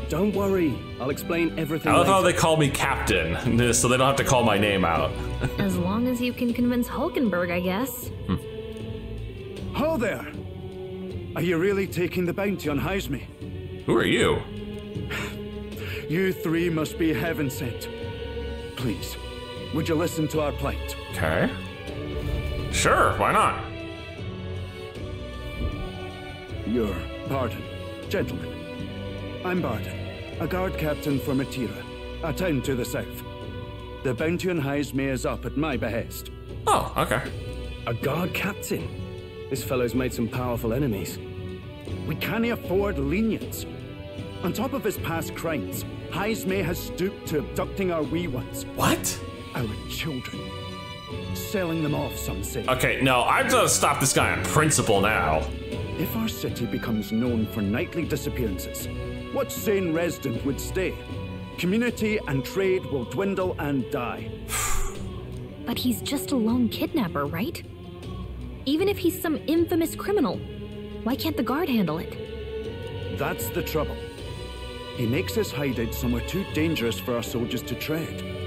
Speaker 4: Don't worry, I'll explain everything.
Speaker 1: I love how they call me Captain, so they don't have to call my name out.
Speaker 10: As long as you can convince Hulkenberg, I guess. Hmm.
Speaker 15: Ho there! Are you really taking the bounty on Heismay?
Speaker 1: Who are you?
Speaker 15: You three must be heaven sent. Please, would you listen to our plight?
Speaker 1: Okay. Sure, why not?
Speaker 15: Your pardon, gentlemen. I'm Barden, a guard captain for Martira, a town to the south. The bounty on Heismay is up at my behest.
Speaker 1: Oh, okay.
Speaker 4: A guard captain? This fellow's made some powerful enemies.
Speaker 15: We can't afford lenience. On top of his past crimes, Heismay has stooped to abducting our wee ones.
Speaker 1: What?
Speaker 15: Our children. Selling them off, some say.
Speaker 1: Okay, no, I've got to stop this guy on principle now.
Speaker 15: If our city becomes known for nightly disappearances, what sane resident would stay? Community and trade will dwindle and die.
Speaker 10: But he's just a lone kidnapper, right? Even if he's some infamous criminal, why can't the guard handle it?
Speaker 15: That's the trouble. He makes his hideout somewhere too dangerous for our soldiers to tread.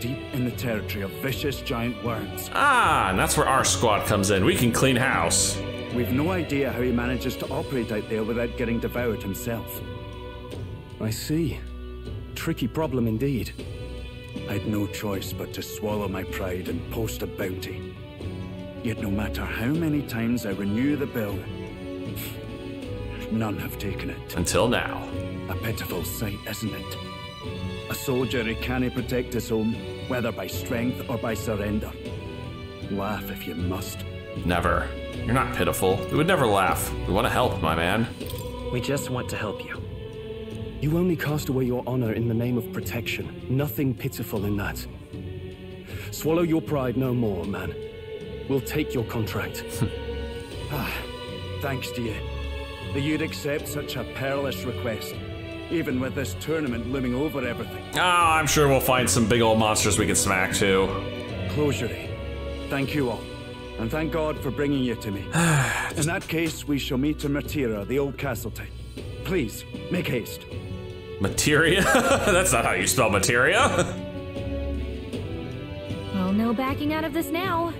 Speaker 15: Deep in the territory of vicious giant worms.
Speaker 1: Ah, and that's where our squad comes in. We can clean house.
Speaker 15: We've no idea how he manages to operate out there without getting devoured himself.
Speaker 4: I see. Tricky problem indeed.
Speaker 15: I'd no choice but to swallow my pride and post a bounty. Yet no matter how many times I renew the bill, none have taken it.
Speaker 1: Until now.
Speaker 15: A pitiful sight, isn't it? A soldier who can't protect his home, whether by strength or by surrender. Laugh if you must.
Speaker 1: Never. You're not pitiful. We would never laugh. We want to help, my man.
Speaker 11: We just want to help you.
Speaker 4: You only cast away your honor in the name of protection. Nothing pitiful in that. Swallow your pride no more, man. We'll take your contract.
Speaker 15: ah, thanks to you. That you'd accept such a perilous request, even with this tournament looming over everything.
Speaker 1: Ah, I'm sure we'll find some big old monsters we can smack too.
Speaker 15: Closure. Thank you all. And thank God for bringing you to me. In that case, we shall meet in Martira, the old castle type. Please, make haste.
Speaker 1: Materia? That's not how you spell materia.
Speaker 10: Well, no backing out of this now.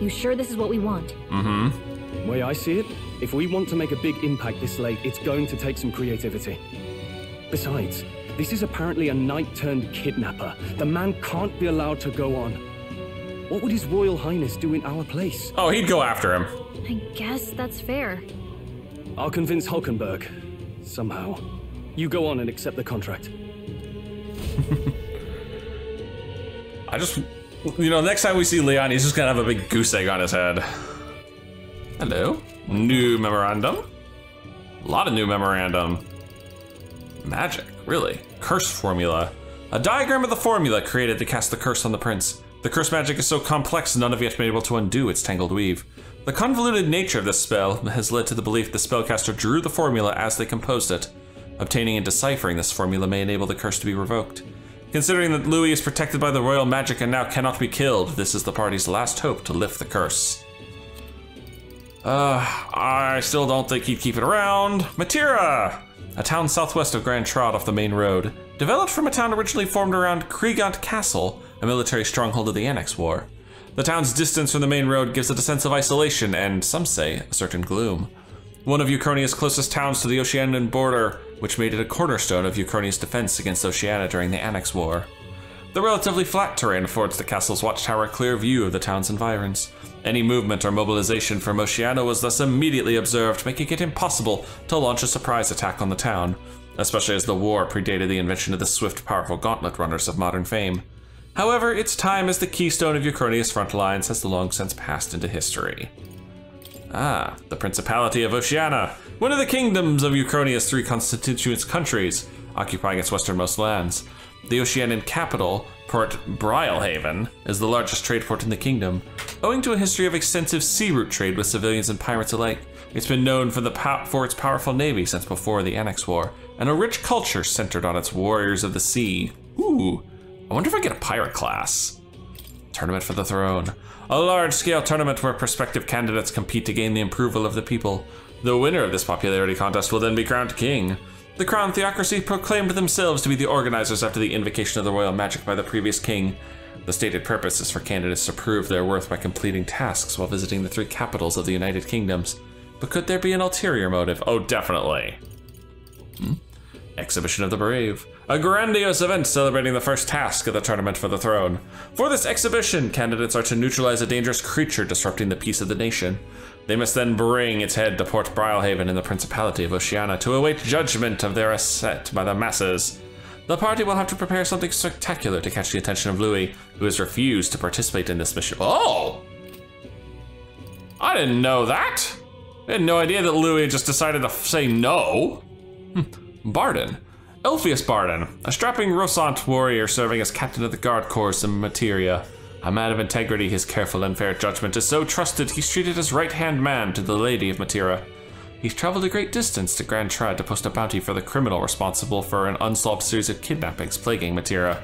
Speaker 10: You sure this is what we want?
Speaker 1: Mm-hmm.
Speaker 4: The Way I see it, if we want to make a big impact this late, it's going to take some creativity. Besides, this is apparently a knight-turned-kidnapper. The man can't be allowed to go on. What would His Royal Highness do in our place?
Speaker 1: Oh, he'd go after him.
Speaker 10: I guess that's fair.
Speaker 4: I'll convince Hulkenberg. Somehow. You go on and accept the contract.
Speaker 1: I just, you know, next time we see Leon, he's just gonna have a big goose egg on his head. Hello. New memorandum. A lot of new memorandum. Magic, really? Curse formula. A diagram of the formula created to cast the curse on the prince. The curse magic is so complex, none have yet been able to undo its tangled weave. The convoluted nature of this spell has led to the belief the spellcaster drew the formula as they composed it. Obtaining and deciphering this formula may enable the curse to be revoked. Considering that Louis is protected by the royal magic and now cannot be killed, this is the party's last hope to lift the curse. Uh, I still don't think he'd keep it around. Martira! A town southwest of Grand Trad off the main road. Developed from a town originally formed around Kriegant Castle, a military stronghold of the Annex War. The town's distance from the main road gives it a sense of isolation and, some say, a certain gloom. One of Euchronia's closest towns to the Oceanian border, which made it a cornerstone of Euchronia's defense against Oceania during the Annex War. The relatively flat terrain affords the castle's watchtower a clear view of the town's environs. Any movement or mobilization from Oceania was thus immediately observed, making it impossible to launch a surprise attack on the town, especially as the war predated the invention of the swift, powerful gauntlet runners of modern fame. However, its time as the keystone of Euchronia's front lines has long since passed into history. Ah, the Principality of Oceania, one of the kingdoms of Euchronia's three constituent countries, occupying its westernmost lands. The Oceanian capital, Port Brilehaven, is the largest trade port in the kingdom. Owing to a history of extensive sea route trade with civilians and pirates alike, it's been known for, the for its powerful navy since before the Annex War, and a rich culture centered on its warriors of the sea. Ooh, I wonder if I get a pirate class. Tournament for the Throne. A large scale tournament where prospective candidates compete to gain the approval of the people. The winner of this popularity contest will then be crowned king. The Crown Theocracy proclaimed themselves to be the organizers after the invocation of the royal magic by the previous king. The stated purpose is for candidates to prove their worth by completing tasks while visiting the three capitals of the United Kingdoms. But could there be an ulterior motive? Oh, definitely. Hmm? Exhibition of the Brave. A grandiose event celebrating the first task of the Tournament for the Throne. For this exhibition, candidates are to neutralize a dangerous creature disrupting the peace of the nation. They must then bring its head to Port Brilehaven in the Principality of Oceania to await judgment of their asset by the masses. The party will have to prepare something spectacular to catch the attention of Louis, who has refused to participate in this mission. Oh! I didn't know that! I had no idea that Louis just decided to say no. Hmm. Barden. Elphius Barden, a strapping Rosant warrior serving as captain of the guard corps in Materia. A man of integrity, his careful and fair judgment is so trusted he's treated as right-hand man to the Lady of Martira. He's traveled a great distance to Grand Trad to post a bounty for the criminal responsible for an unsolved series of kidnappings plaguing Martira.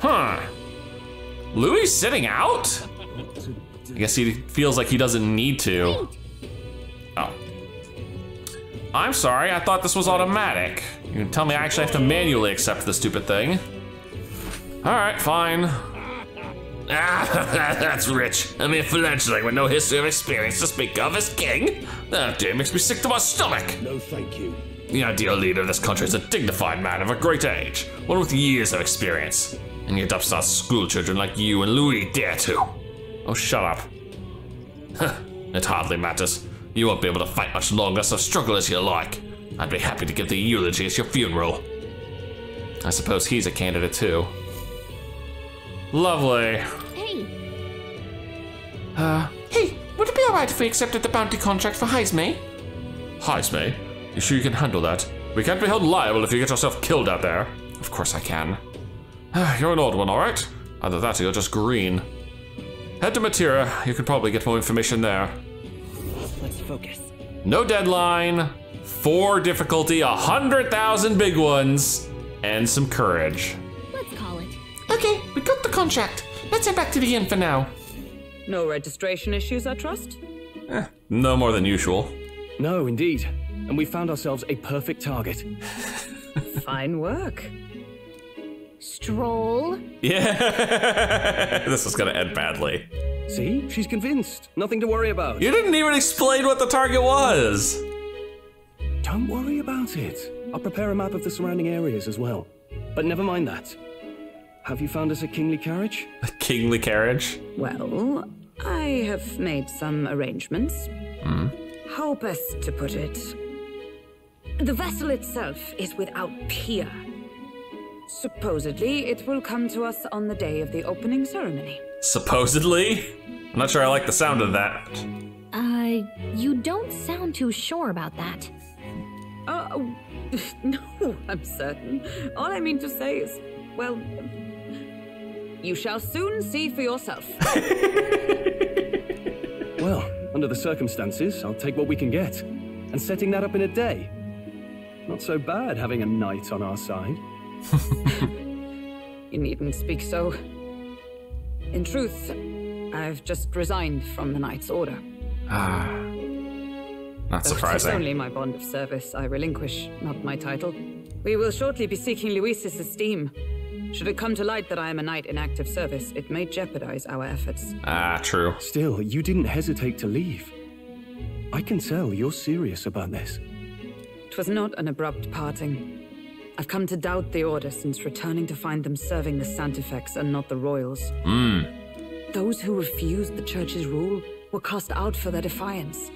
Speaker 1: Huh. Louis sitting out? I guess he feels like he doesn't need to. Oh. I'm sorry, I thought this was automatic. You can tell me I actually have to manually accept the stupid thing. Alright, fine.
Speaker 16: Ah, that's rich. A mere fledgling with no history of experience to speak of as king? That dear makes me sick to my stomach.
Speaker 13: No, thank you.
Speaker 16: The ideal leader of this country is a dignified man of a great age, one with years of experience. And yet upstart schoolchildren like you and Louis dare to.
Speaker 1: Oh, shut up.
Speaker 16: it hardly matters. You won't be able to fight much longer, so struggle as you like. I'd be happy to give the eulogy at your funeral.
Speaker 1: I suppose he's a candidate too. Lovely.
Speaker 10: Hey.
Speaker 17: Uh, hey, would it be alright if we accepted the bounty contract for Heismay?
Speaker 1: Heismay? You sure you can handle that? We can't be held liable if you get yourself killed out there. Of course I can. You're an old one, alright? Either that or you're just green. Head to Martira, you could probably get more information there.
Speaker 11: Let's focus.
Speaker 1: No deadline, four difficulty, a hundred thousand big ones, and some courage.
Speaker 10: Let's call it.
Speaker 17: Okay, we got the contract. Let's head back to the inn for now.
Speaker 9: No registration issues, I trust?
Speaker 1: Eh, no more than usual.
Speaker 4: No, indeed. And we found ourselves a perfect target.
Speaker 9: Fine work.
Speaker 10: Strohl.
Speaker 1: Yeah. this is gonna end badly.
Speaker 4: See? She's convinced. Nothing to worry about.
Speaker 1: You didn't even explain what the target was.
Speaker 4: Don't worry about it. I'll prepare a map of the surrounding areas as well. But never mind that. Have you found us a kingly carriage?
Speaker 1: A kingly carriage?
Speaker 9: Well, I have made some arrangements.
Speaker 1: Hmm.
Speaker 9: How best to put it? The vessel itself is without peer. Supposedly, it will come to us on the day of the opening ceremony.
Speaker 1: Supposedly? I'm not sure I like the sound of that.
Speaker 10: Uh, you don't sound too sure about that.
Speaker 9: Uh, no, I'm certain. All I mean to say is, well, you shall soon see for yourself.
Speaker 4: Well, under the circumstances, I'll take what we can get. And setting that up in a day. Not so bad having a knight on our side.
Speaker 9: you needn't speak so. In truth, I've just resigned from the Knight's Order.
Speaker 1: Ah. Not
Speaker 9: Though It is only my bond of service I relinquish, not my title. We will shortly be seeking Louis's esteem. Should it come to light that I am a knight in active service, it may jeopardize our efforts.
Speaker 1: Ah, true.
Speaker 4: Still, you didn't hesitate to leave. I can tell you're serious about this.
Speaker 9: It was not an abrupt parting. I've come to doubt the Order since returning to find them serving the Sanctifex and not the Royals.
Speaker 1: Hmm.
Speaker 9: Those who refused the Church's rule were cast out for their defiance.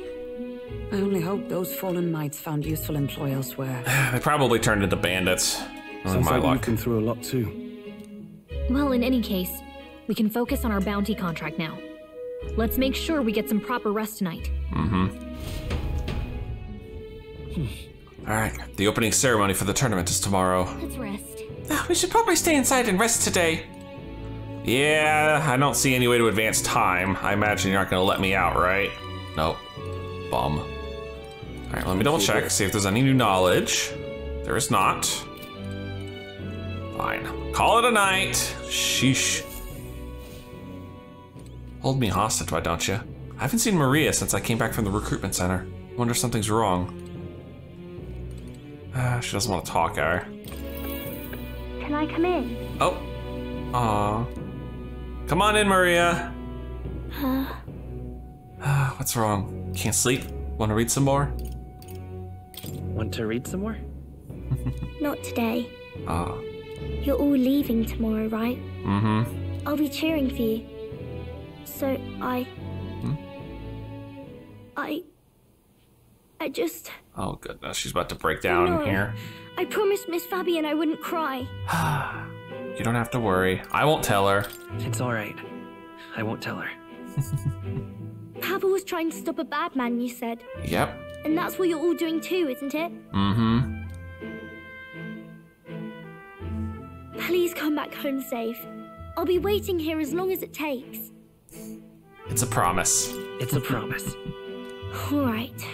Speaker 9: I only hope those fallen knights found useful employ elsewhere.
Speaker 1: They probably turned into bandits.
Speaker 4: Sounds
Speaker 1: my
Speaker 4: like
Speaker 1: luck.
Speaker 4: you've been through a lot too.
Speaker 10: Well, in any case, we can focus on our bounty contract now. Let's make sure we get some proper rest tonight.
Speaker 1: Mm-hmm. All right. The opening ceremony for the tournament is tomorrow.
Speaker 10: Let's rest.
Speaker 17: Ah, we should probably stay inside and rest today.
Speaker 1: Yeah, I don't see any way to advance time. I imagine you're not going to let me out, right? Nope. Bum. All right, let me double check, see if there's any new knowledge. There is not. Fine. Call it a night. Sheesh. Hold me hostage, why don't you? I haven't seen Maria since I came back from the recruitment center. Wonder if something's wrong. Ah, she doesn't want to talk, are
Speaker 5: Can I come in?
Speaker 1: Oh. Aw. Come on in, Maria.
Speaker 5: Huh?
Speaker 1: Ah, What's wrong? Can't sleep? Want to read some more?
Speaker 11: Want to read some more?
Speaker 5: Not today.
Speaker 1: Ah.
Speaker 5: You're all leaving tomorrow, right?
Speaker 1: Mm-hmm.
Speaker 5: I'll be cheering for you. So I.
Speaker 1: Hmm?
Speaker 5: I. I just.
Speaker 1: Oh goodness, she's about to break down
Speaker 5: No.
Speaker 1: here.
Speaker 5: I promised Miss Fabienne I wouldn't cry.
Speaker 1: You don't have to worry. I won't tell her.
Speaker 11: It's all right. I won't tell her.
Speaker 5: Papa was trying to stop a bad man, you said.
Speaker 1: Yep.
Speaker 5: And that's what you're all doing too, isn't it?
Speaker 1: Mm-hmm.
Speaker 5: Please come back home safe. I'll be waiting here as long as it takes.
Speaker 1: It's a promise.
Speaker 11: It's a promise.
Speaker 5: All right.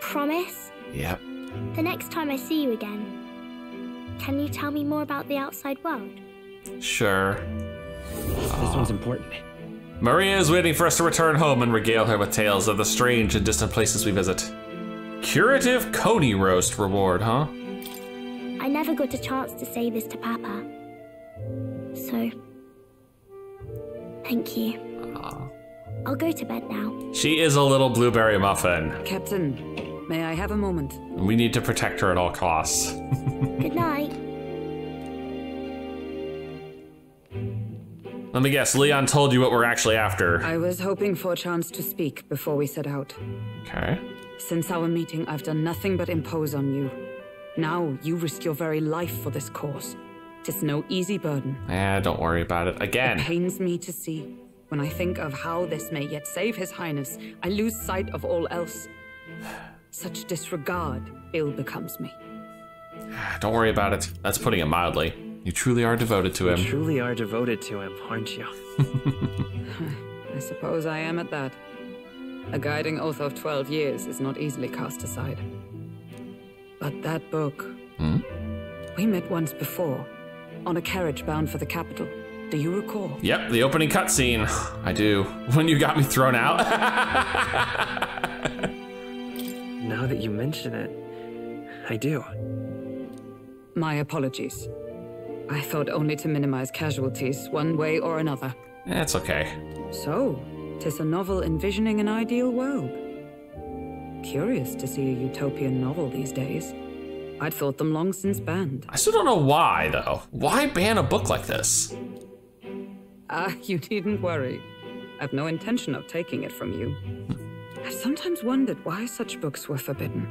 Speaker 5: Promise?
Speaker 1: Yep.
Speaker 5: The next time I see you again, can you tell me more about the outside world?
Speaker 1: Sure.
Speaker 11: This one's important.
Speaker 1: Maria is waiting for us to return home and regale her with tales of the strange and distant places we visit. Curative Coney roast reward, huh?
Speaker 5: I never got a chance to say this to Papa. So, thank you. I'll go to bed now.
Speaker 1: She is a little blueberry muffin.
Speaker 9: Captain, may I have a moment?
Speaker 1: We need to protect her at all costs.
Speaker 5: Good night.
Speaker 1: Let me guess, Leon told you what we're actually after.
Speaker 9: I was hoping for a chance to speak before we set out.
Speaker 1: Okay.
Speaker 9: Since our meeting, I've done nothing but impose on you. Now you risk your very life for this cause. Tis no easy burden.
Speaker 1: Eh, don't worry about it. Again.
Speaker 9: It pains me to see. When I think of how this may yet save His Highness, I lose sight of all else. Such disregard ill becomes me.
Speaker 1: Don't worry about it. That's putting it mildly. You truly are devoted to
Speaker 11: You
Speaker 1: him.
Speaker 11: truly are devoted to him, aren't you?
Speaker 9: I suppose I am at that. A guiding oath of 12 years is not easily cast aside. But that book.
Speaker 1: Hmm?
Speaker 9: We met once before, on a carriage bound for the capital. Do you recall?
Speaker 1: Yep, the opening cutscene. I do. When you got me thrown out.
Speaker 11: Now that you mention it, I do.
Speaker 9: My apologies. I thought only to minimize casualties, one way or another.
Speaker 1: That's okay.
Speaker 9: So, tis a novel envisioning an ideal world. Curious to see a utopian novel these days. I'd thought them long since banned.
Speaker 1: I still don't know why, though. Why ban a book like this?
Speaker 9: Ah, you needn't worry. I've no intention of taking it from you. I've sometimes wondered why such books were forbidden.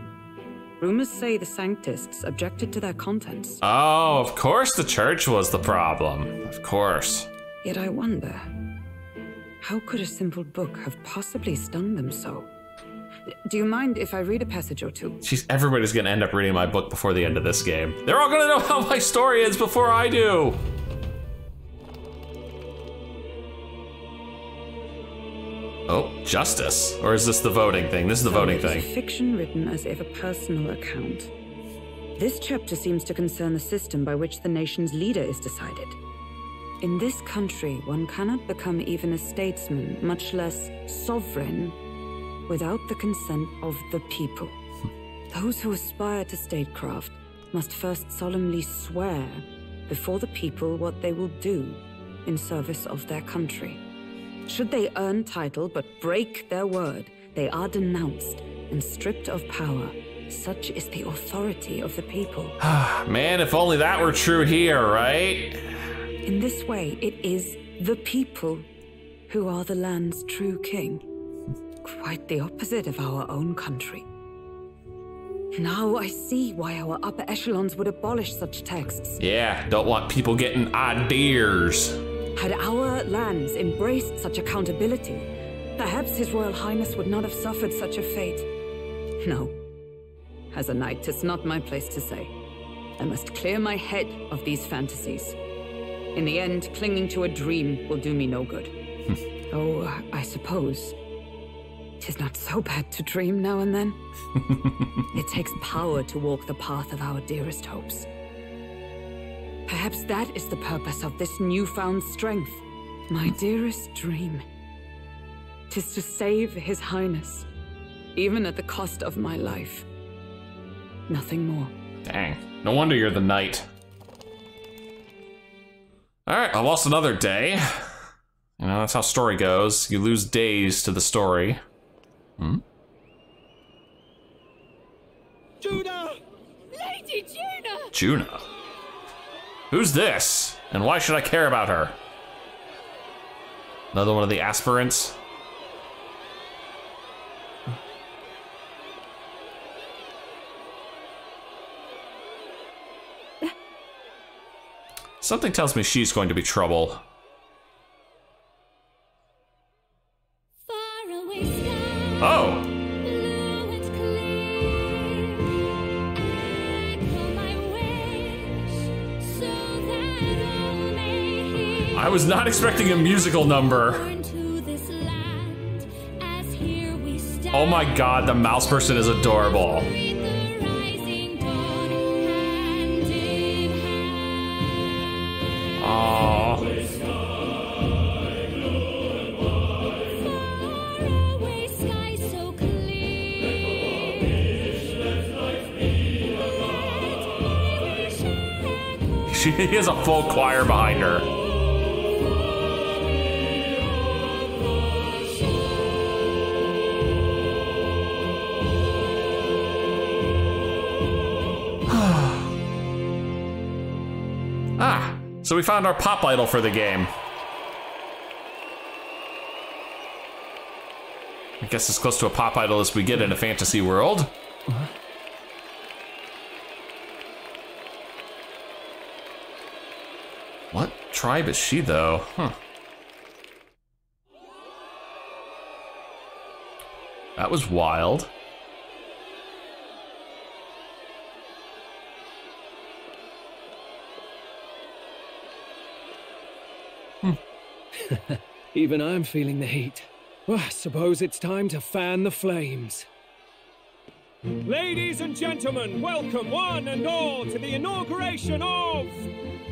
Speaker 9: Rumors say the Sanctists objected to their contents.
Speaker 1: Oh, of course the church was the problem. Of course.
Speaker 9: Yet I wonder, how could a simple book have possibly stung them so? Do you mind if I read a passage or two?
Speaker 1: She's everybody's gonna end up reading my book before the end of this game. They're all gonna know how my story is before I do. Oh, justice. Or is this the voting thing? This is the voting
Speaker 9: It is
Speaker 1: thing.
Speaker 9: fiction written as if a personal account. This chapter seems to concern the system by which the nation's leader is decided. In this country, one cannot become even a statesman, much less sovereign, without the consent of the people. Those who aspire to statecraft must first solemnly swear before the people what they will do in service of their country. Should they earn title but break their word, they are denounced and stripped of power. Such is the authority of the people.
Speaker 1: Man, if only that were true here, right?
Speaker 9: In this way, it is the people who are the land's true king. Quite the opposite of our own country. Now I see why our upper echelons would abolish such texts.
Speaker 1: Yeah, don't want people getting ideas.
Speaker 9: Had our lands embraced such accountability, perhaps His Royal Highness would not have suffered such a fate. No. As a knight, 'tis not my place to say. I must clear my head of these fantasies. In the end, clinging to a dream will do me no good. oh, I suppose. Tis not so bad to dream now and then. it takes power to walk the path of our dearest hopes. Perhaps that is the purpose of this newfound strength. My dearest dream. Tis to save His Highness, even at the cost of my life. Nothing more.
Speaker 1: Dang. No wonder you're the knight. Alright, I lost another day. You know, that's how story goes. You lose days to the story. Hmm?
Speaker 6: Judah!
Speaker 10: Lady Junah!
Speaker 1: Junah. Who's this? And why should I care about her? Another one of the aspirants? Something tells me she's going to be trouble. Oh! I was not expecting a musical number. Oh my god, the mouse person is adorable. She has a full choir behind her. ah, so we found our pop idol for the game. I guess as close to a pop idol as we get in a fantasy world. What tribe is she, though? Huh. That was wild. Hmm.
Speaker 6: Even I'm feeling the heat. Well, I suppose it's time to fan the flames. Ladies and gentlemen, welcome one and all to the inauguration of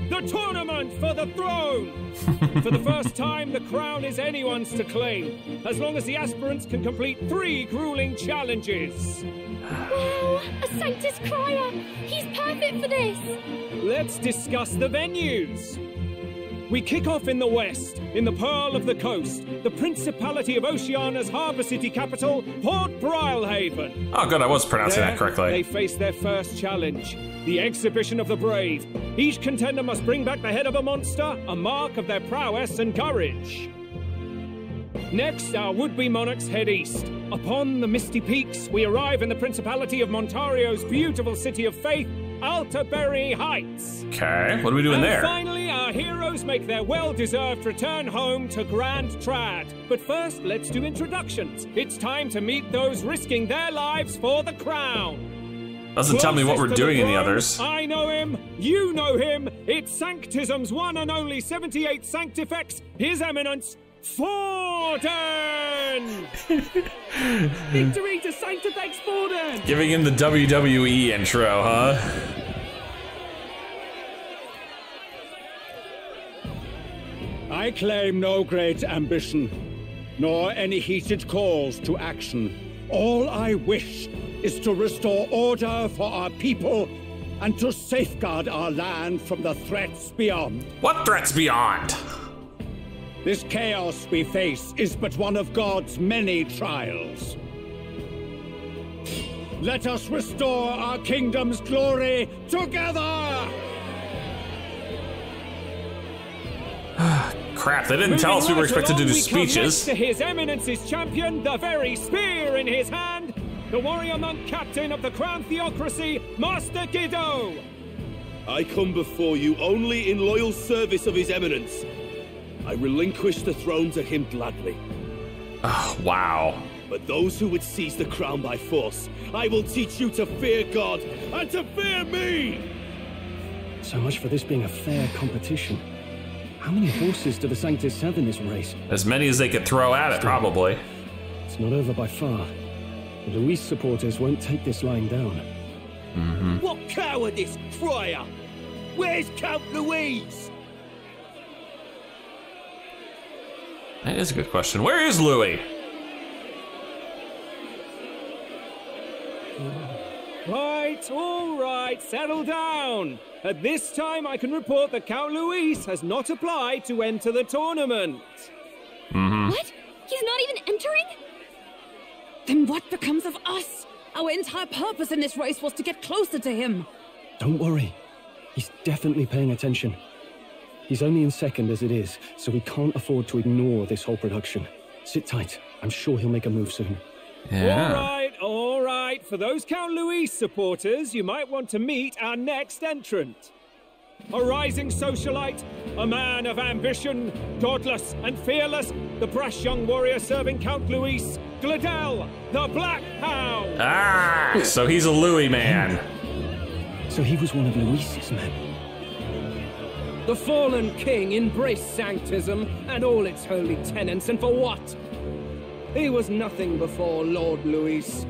Speaker 6: the Tournament for the Throne! for the first time, the crown is anyone's to claim, as long as the aspirants can complete three grueling challenges.
Speaker 10: Wow, a Sanctus Crier! He's perfect for this!
Speaker 6: Let's discuss the venues. We kick off in the west, in the Pearl of the Coast, the Principality of Oceania's harbour city capital, Port Brilehaven.
Speaker 1: Oh, good, I was pronouncing
Speaker 6: There,
Speaker 1: that correctly.
Speaker 6: They face their first challenge, the exhibition of the brave. Each contender must bring back the head of a monster, a mark of their prowess and courage. Next, our would-be monarchs head east. Upon the misty peaks, we arrive in the Principality of Montario's beautiful city of faith, Altabury Heights.
Speaker 1: Okay, what are we doing
Speaker 6: and
Speaker 1: there?
Speaker 6: finally, our heroes make their well-deserved return home to Grand Trad. But first, let's do introductions. It's time to meet those risking their lives for the crown.
Speaker 1: Doesn't tell me what we're doing in the others.
Speaker 6: I know him. You know him. It's Sanctism's one and only 78 Sanctifex, His Eminence, Forden! Victory to Sanctifex Forden!
Speaker 1: Giving him the WWE intro, huh?
Speaker 18: I claim no great ambition, nor any heated calls to action. All I wish is to restore order for our people and to safeguard our land from the threats beyond.
Speaker 1: What threats beyond?
Speaker 18: This chaos we face is but one of God's many trials. Let us restore our kingdom's glory together!
Speaker 1: Crap, they didn't tell us we were
Speaker 6: Moving right
Speaker 1: expected to do
Speaker 6: along, we come next
Speaker 1: speeches.
Speaker 6: to His Eminence's champion, the very spear in his hand, the warrior monk captain of the Crown Theocracy, Master Giddo.
Speaker 19: I come before you only in loyal service of His Eminence. I relinquish the throne to him gladly.
Speaker 1: Oh, wow.
Speaker 19: But those who would seize the crown by force, I will teach you to fear God and to fear me!
Speaker 4: So much for this being a fair competition. How many horses do the Sanctus have in this race?
Speaker 1: As many as they could throw at it, probably.
Speaker 4: It's not over by far. The Louis supporters won't take this lying down.
Speaker 1: Mm-hmm.
Speaker 8: What cowardice, Crier! Where's Count Louis?
Speaker 1: That is a good question. Where is Louis?
Speaker 6: Right, all right, settle down. At this time, I can report that Count Louis has not applied to enter the tournament.
Speaker 1: Mm-hmm.
Speaker 10: What? He's not even entering?
Speaker 9: Then what becomes of us? Our entire purpose in this race was to get closer to him.
Speaker 4: Don't worry. He's definitely paying attention. He's only in second as it is, so we can't afford to ignore this whole production. Sit tight. I'm sure he'll make a move soon. Yeah.
Speaker 6: All right, all right. For those Count Louis supporters, you might want to meet our next entrant. A rising socialite, a man of ambition, godless and fearless, the brash young warrior serving Count Louis, Gladel, the Black Hound.
Speaker 1: Ah, so he's a Louis man.
Speaker 4: So he was one of Louis's men.
Speaker 20: The fallen king embraced Sanctism and all its holy tenets, and for what? He was nothing before Lord Louis.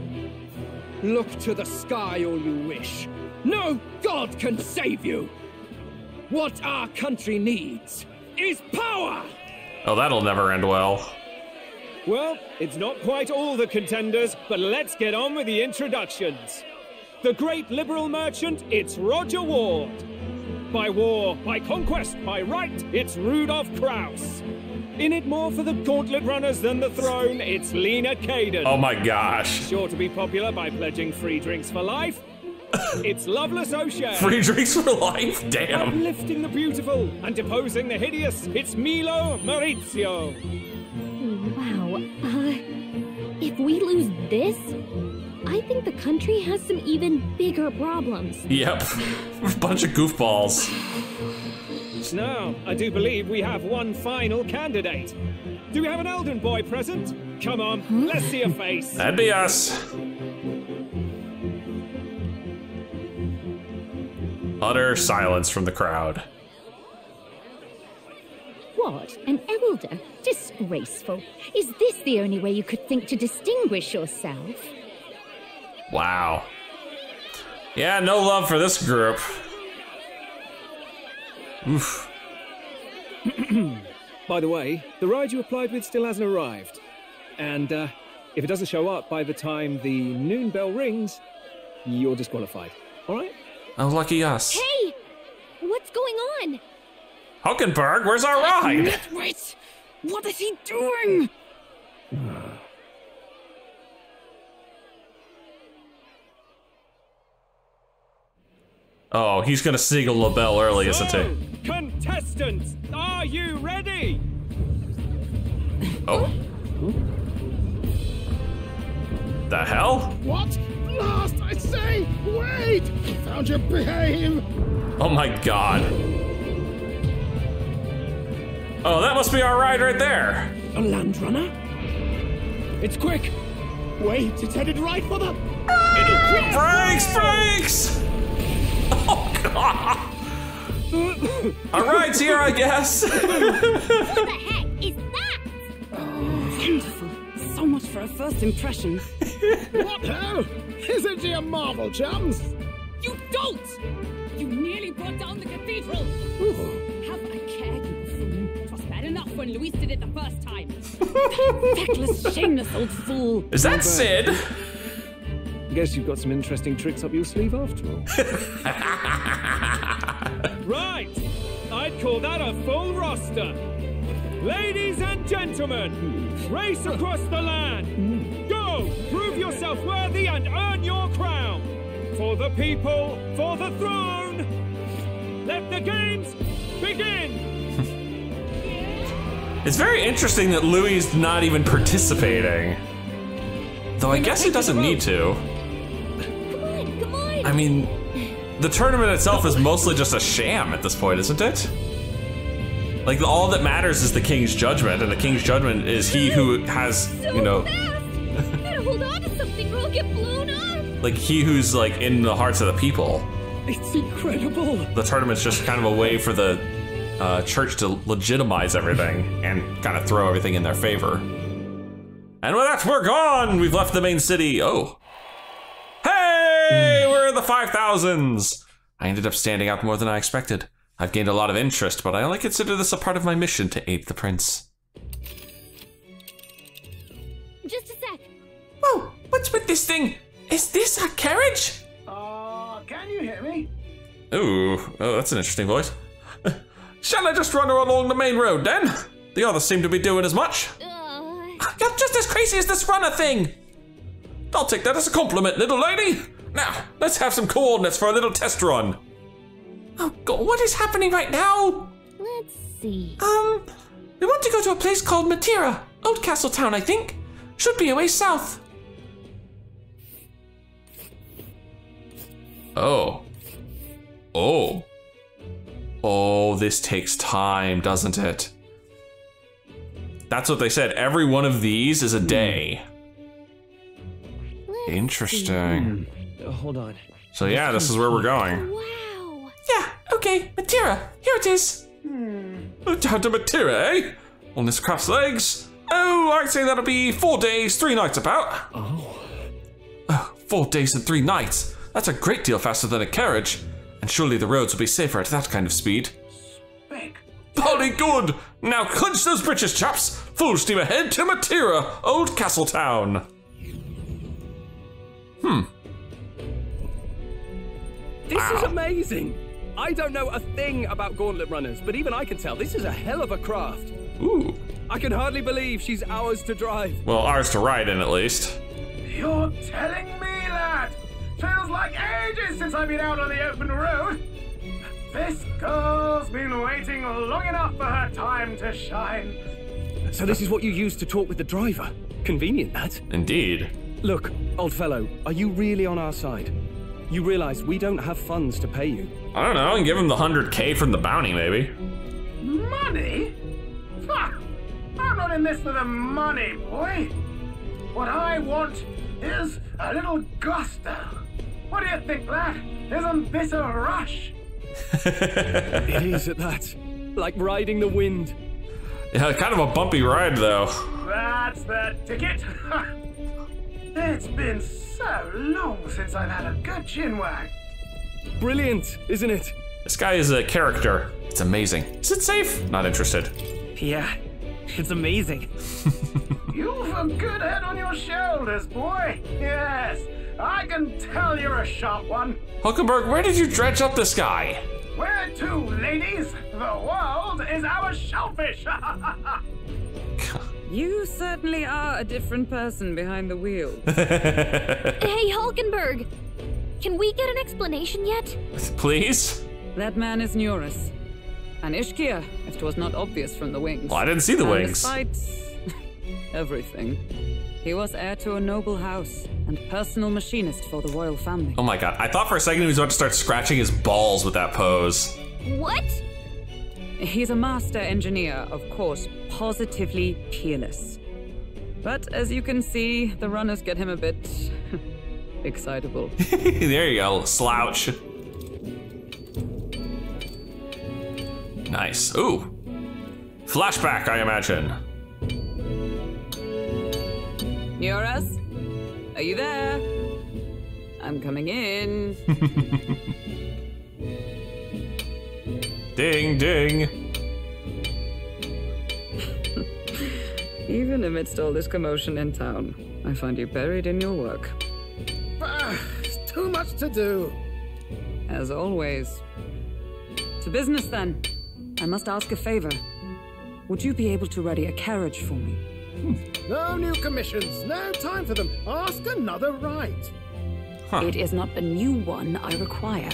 Speaker 20: Look to the sky all you wish. No god can save you! What our country needs is power!
Speaker 1: Oh, that'll never end well.
Speaker 6: Well, it's not quite all the contenders, but let's get on with the introductions. The great liberal merchant, it's Roger Ward. By war, by conquest, by right, it's Rudolf Kraus. In it more for the gauntlet runners than the throne, it's Lena Caden.
Speaker 1: Oh my gosh.
Speaker 6: Sure to be popular by pledging free drinks for life. it's Loveless O'Shea.
Speaker 1: Free drinks for life? Damn.
Speaker 6: Uplifting the beautiful and deposing the hideous, it's Milo Maurizio.
Speaker 10: Wow. Uh, if we lose this, I think the country has some even bigger problems.
Speaker 1: Yep. Bunch of goofballs.
Speaker 6: Now, I do believe we have one final candidate. Do we have an Elda boy present? Come on, let's see a face.
Speaker 1: That'd be us. Utter silence from the crowd.
Speaker 21: What? An Elda? Disgraceful. Is this the only way you could think to distinguish yourself?
Speaker 1: Wow. Yeah, no love for this group. Oof.
Speaker 6: By the way, the ride you applied with still hasn't arrived. And uh, if it doesn't show up by the time the noon bell rings, you're disqualified. All right?
Speaker 1: Oh, lucky us.
Speaker 10: Hey! What's going on?
Speaker 1: Hulkenberg, where's our ride?
Speaker 9: Wait! What is he doing?
Speaker 1: Oh, he's gonna signal the bell early, isn't he?
Speaker 6: contestants, are you ready?
Speaker 1: Oh. The hell?
Speaker 13: What? Last, I say! Wait! Found your behave!
Speaker 1: Oh my god. Oh, that must be our ride right there.
Speaker 18: A land runner? It's quick! Wait, it's headed right for the.
Speaker 1: Brakes, brakes! Oh, God. Our ride's here, I guess.
Speaker 10: What the heck is that?
Speaker 9: Oh, Wonderful. So much for a first impression.
Speaker 8: what hell? Isn't she a marvel, chums?
Speaker 22: You don't! You nearly brought down the cathedral! Ooh. Have a care, you fool. It was bad enough when Louis did it the first time.
Speaker 9: Feckless, shameless old fool.
Speaker 1: Is that Sid?
Speaker 4: Guess you've got some interesting tricks up your sleeve after all.
Speaker 6: Right! I'd call that a full roster. Ladies and gentlemen, race across the land. Go! Prove yourself worthy and earn your crown. For the people, for the throne. Let the games begin!
Speaker 1: It's very interesting that Louis is not even participating. Though I guess he doesn't need to. I mean, the tournament itself is mostly just a sham at this point, isn't it? Like, all that matters is the king's judgment, and the king's judgment is he who has, you know,
Speaker 10: Better hold on to something or I'll get blown up!
Speaker 1: like he who's like in the hearts of the people.
Speaker 18: It's incredible!
Speaker 1: The tournament's just kind of a way for the uh, church to legitimize everything and kind of throw everything in their favor. And with that, we're gone! We've left the main city. Oh. Hey! We're in the 5000s! I ended up standing out more than I expected. I've gained a lot of interest, but I only consider this a part of my mission to aid the prince.
Speaker 10: Just a sec.
Speaker 23: Whoa, what's with this thing? Is this a carriage?
Speaker 8: Uh, can you hear me?
Speaker 1: Ooh, oh, that's an interesting voice. Shall I just run her along the main road then? The others seem to be doing as much.
Speaker 23: You're just as crazy as this runner thing.
Speaker 1: I'll take that as a compliment, little lady. Now, let's have some coordinates for a little test run.
Speaker 23: Oh god, what is happening right now?
Speaker 10: Let's see.
Speaker 23: Um, we want to go to a place called Martira. Old Castle Town, I think. Should be away south.
Speaker 1: Oh. Oh. Oh, this takes time, doesn't it? That's what they said. Every one of these is a day. Interesting.
Speaker 18: Hold on.
Speaker 1: So yeah, this is where we're going. Wow.
Speaker 23: Yeah, okay, Martira. Here it is.
Speaker 1: Down to Martira, eh? On this craft's legs. Oh, I'd say that'll be four days, three nights about.
Speaker 18: Oh.
Speaker 1: Oh, four days and three nights. That's a great deal faster than a carriage. And surely the roads will be safer at that kind of speed. Bloody good! Now clench those britches, chaps! Full steam ahead to Martira, Old Castle Town. Hmm.
Speaker 4: This is amazing! I don't know a thing about gauntlet runners, but even I can tell this is a hell of a craft.
Speaker 1: Ooh.
Speaker 4: I can hardly believe she's ours to drive.
Speaker 1: Well, ours to ride in at least.
Speaker 8: You're telling me, lad? Feels like ages since I've been out on the open road. This girl's been waiting long enough for her time to shine.
Speaker 4: So this is what you use to talk with the driver. Convenient, that.
Speaker 1: Indeed.
Speaker 4: Look, old fellow, are you really on our side? You realize we don't have funds to pay you.
Speaker 1: I don't know, and give him the 100k from the bounty, maybe.
Speaker 8: Money? Ha! I'm not in this for the money, boy. What I want is a little gusto. What do you think, lad? Isn't this a rush?
Speaker 4: it is at that. Like riding the wind.
Speaker 1: Yeah, kind of a bumpy ride, though.
Speaker 8: That's the ticket. it's been so long since I've had a good chinwag.
Speaker 4: Brilliant, isn't it?
Speaker 1: This guy is a character. It's amazing. Is it safe? Not interested.
Speaker 11: Yeah, it's amazing.
Speaker 8: You've a good head on your shoulders, boy. Yes, I can tell you're a sharp one.
Speaker 1: Hulkenberg, where did you dredge up this guy?
Speaker 8: Where to, ladies? The world is our shellfish.
Speaker 9: You certainly are a different person behind the wheel.
Speaker 24: Hey, Hulkenberg! Can we get an explanation yet?
Speaker 1: Please?
Speaker 9: That man is Neuras. An Ishkia, if it was not obvious from the wings.
Speaker 1: Well, I didn't see the
Speaker 9: And
Speaker 1: wings.
Speaker 9: Despite everything, he was heir to a noble house and personal machinist for the royal family.
Speaker 1: Oh my god, I thought for a second he was about to start scratching his balls with that pose.
Speaker 24: What?
Speaker 9: He's a master engineer, of course, positively peerless. But as you can see, the runners get him a bit excitable.
Speaker 1: there you go, slouch. Nice. Ooh. Flashback, I imagine.
Speaker 9: Neuras? Are you there? I'm coming in.
Speaker 1: ding, ding.
Speaker 9: Even amidst all this commotion in town, I find you buried in your work.
Speaker 8: Ah, it's too much to do.
Speaker 9: As always. To business then. I must ask a favor. Would you be able to ready a carriage for me?
Speaker 8: No new commissions, no time for them. Ask another right.
Speaker 9: Huh. It is not a new one I require.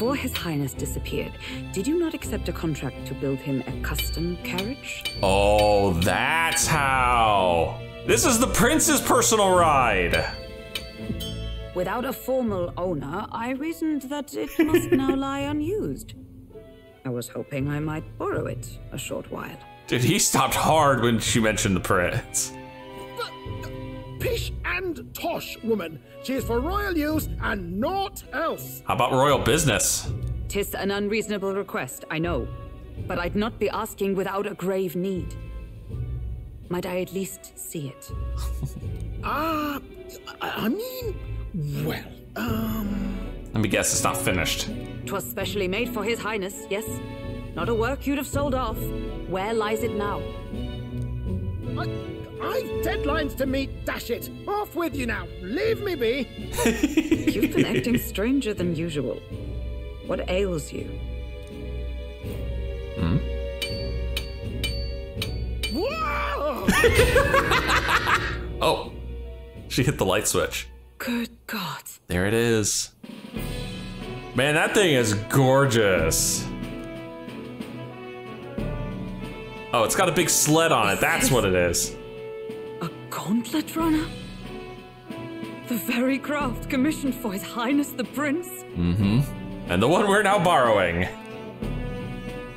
Speaker 9: Before His Highness disappeared, did you not accept a contract to build him a custom carriage?
Speaker 1: Oh, that's how. This is the prince's personal ride.
Speaker 9: Without a formal owner, I reasoned that it must now lie unused. I was hoping I might borrow it a short while.
Speaker 1: Dude, he stopped hard when she mentioned the prince.
Speaker 8: Pish and tosh woman. She is for royal use and naught else.
Speaker 1: How about royal business?
Speaker 9: Tis an unreasonable request, I know. But I'd not be asking without a grave need. Might I at least see it?
Speaker 8: Ah, uh, I mean, well, um.
Speaker 1: Let me guess, it's not finished.
Speaker 9: Twas specially made for His Highness, yes? Not a work you'd have sold off. Where lies it now?
Speaker 8: I, I've deadlines to meet, dash it! Off with you now! Leave me be!
Speaker 9: You've been acting stranger than usual. What ails you?
Speaker 1: Hmm?
Speaker 8: Whoa!
Speaker 1: oh, she hit the light switch.
Speaker 9: Good God.
Speaker 1: There it is. Man, that thing is gorgeous. Oh, it's got a big sled on it. That's what it is.
Speaker 9: A gauntlet runner? The very craft commissioned for His Highness the Prince?
Speaker 1: Mm-hmm. And the one we're now borrowing.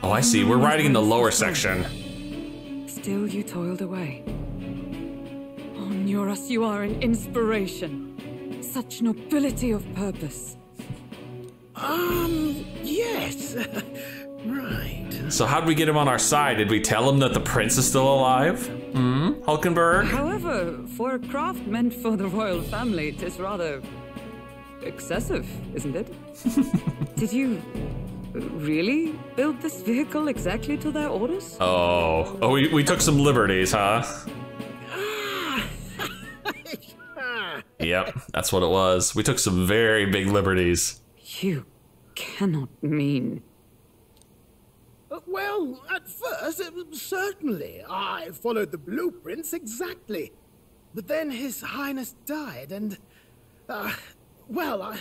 Speaker 1: Oh, I see. We're riding in the lower section.
Speaker 9: Still you toiled away. Oh, Neuras, you are an inspiration. Such nobility of purpose.
Speaker 8: Um, yes. right.
Speaker 1: So how'd we get him on our side? Did we tell him that the prince is still alive? Hmm? Hulkenberg?
Speaker 9: However, for a craft meant for the royal family, it is rather excessive, isn't it? Did you really build this vehicle exactly to their orders?
Speaker 1: Oh. Oh, we, we took some liberties, huh? yep, that's what it was. We took some very big liberties.
Speaker 9: You cannot mean.
Speaker 8: Uh, well, at first, uh, certainly. I followed the blueprints exactly. But then His Highness died, and. Uh, well, I.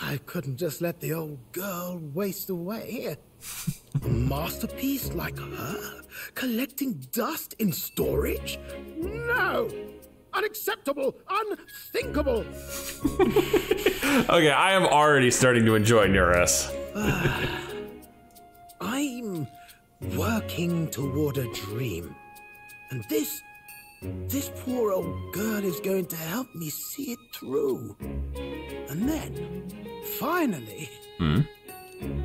Speaker 8: I couldn't just let the old girl waste away. A masterpiece like her? Collecting dust in storage? No! Unacceptable! Unthinkable!
Speaker 1: okay, I am already starting to enjoy Neuras.
Speaker 8: I'm working toward a dream. And this. This poor old girl is going to help me see it through. And then, finally.
Speaker 1: Hmm?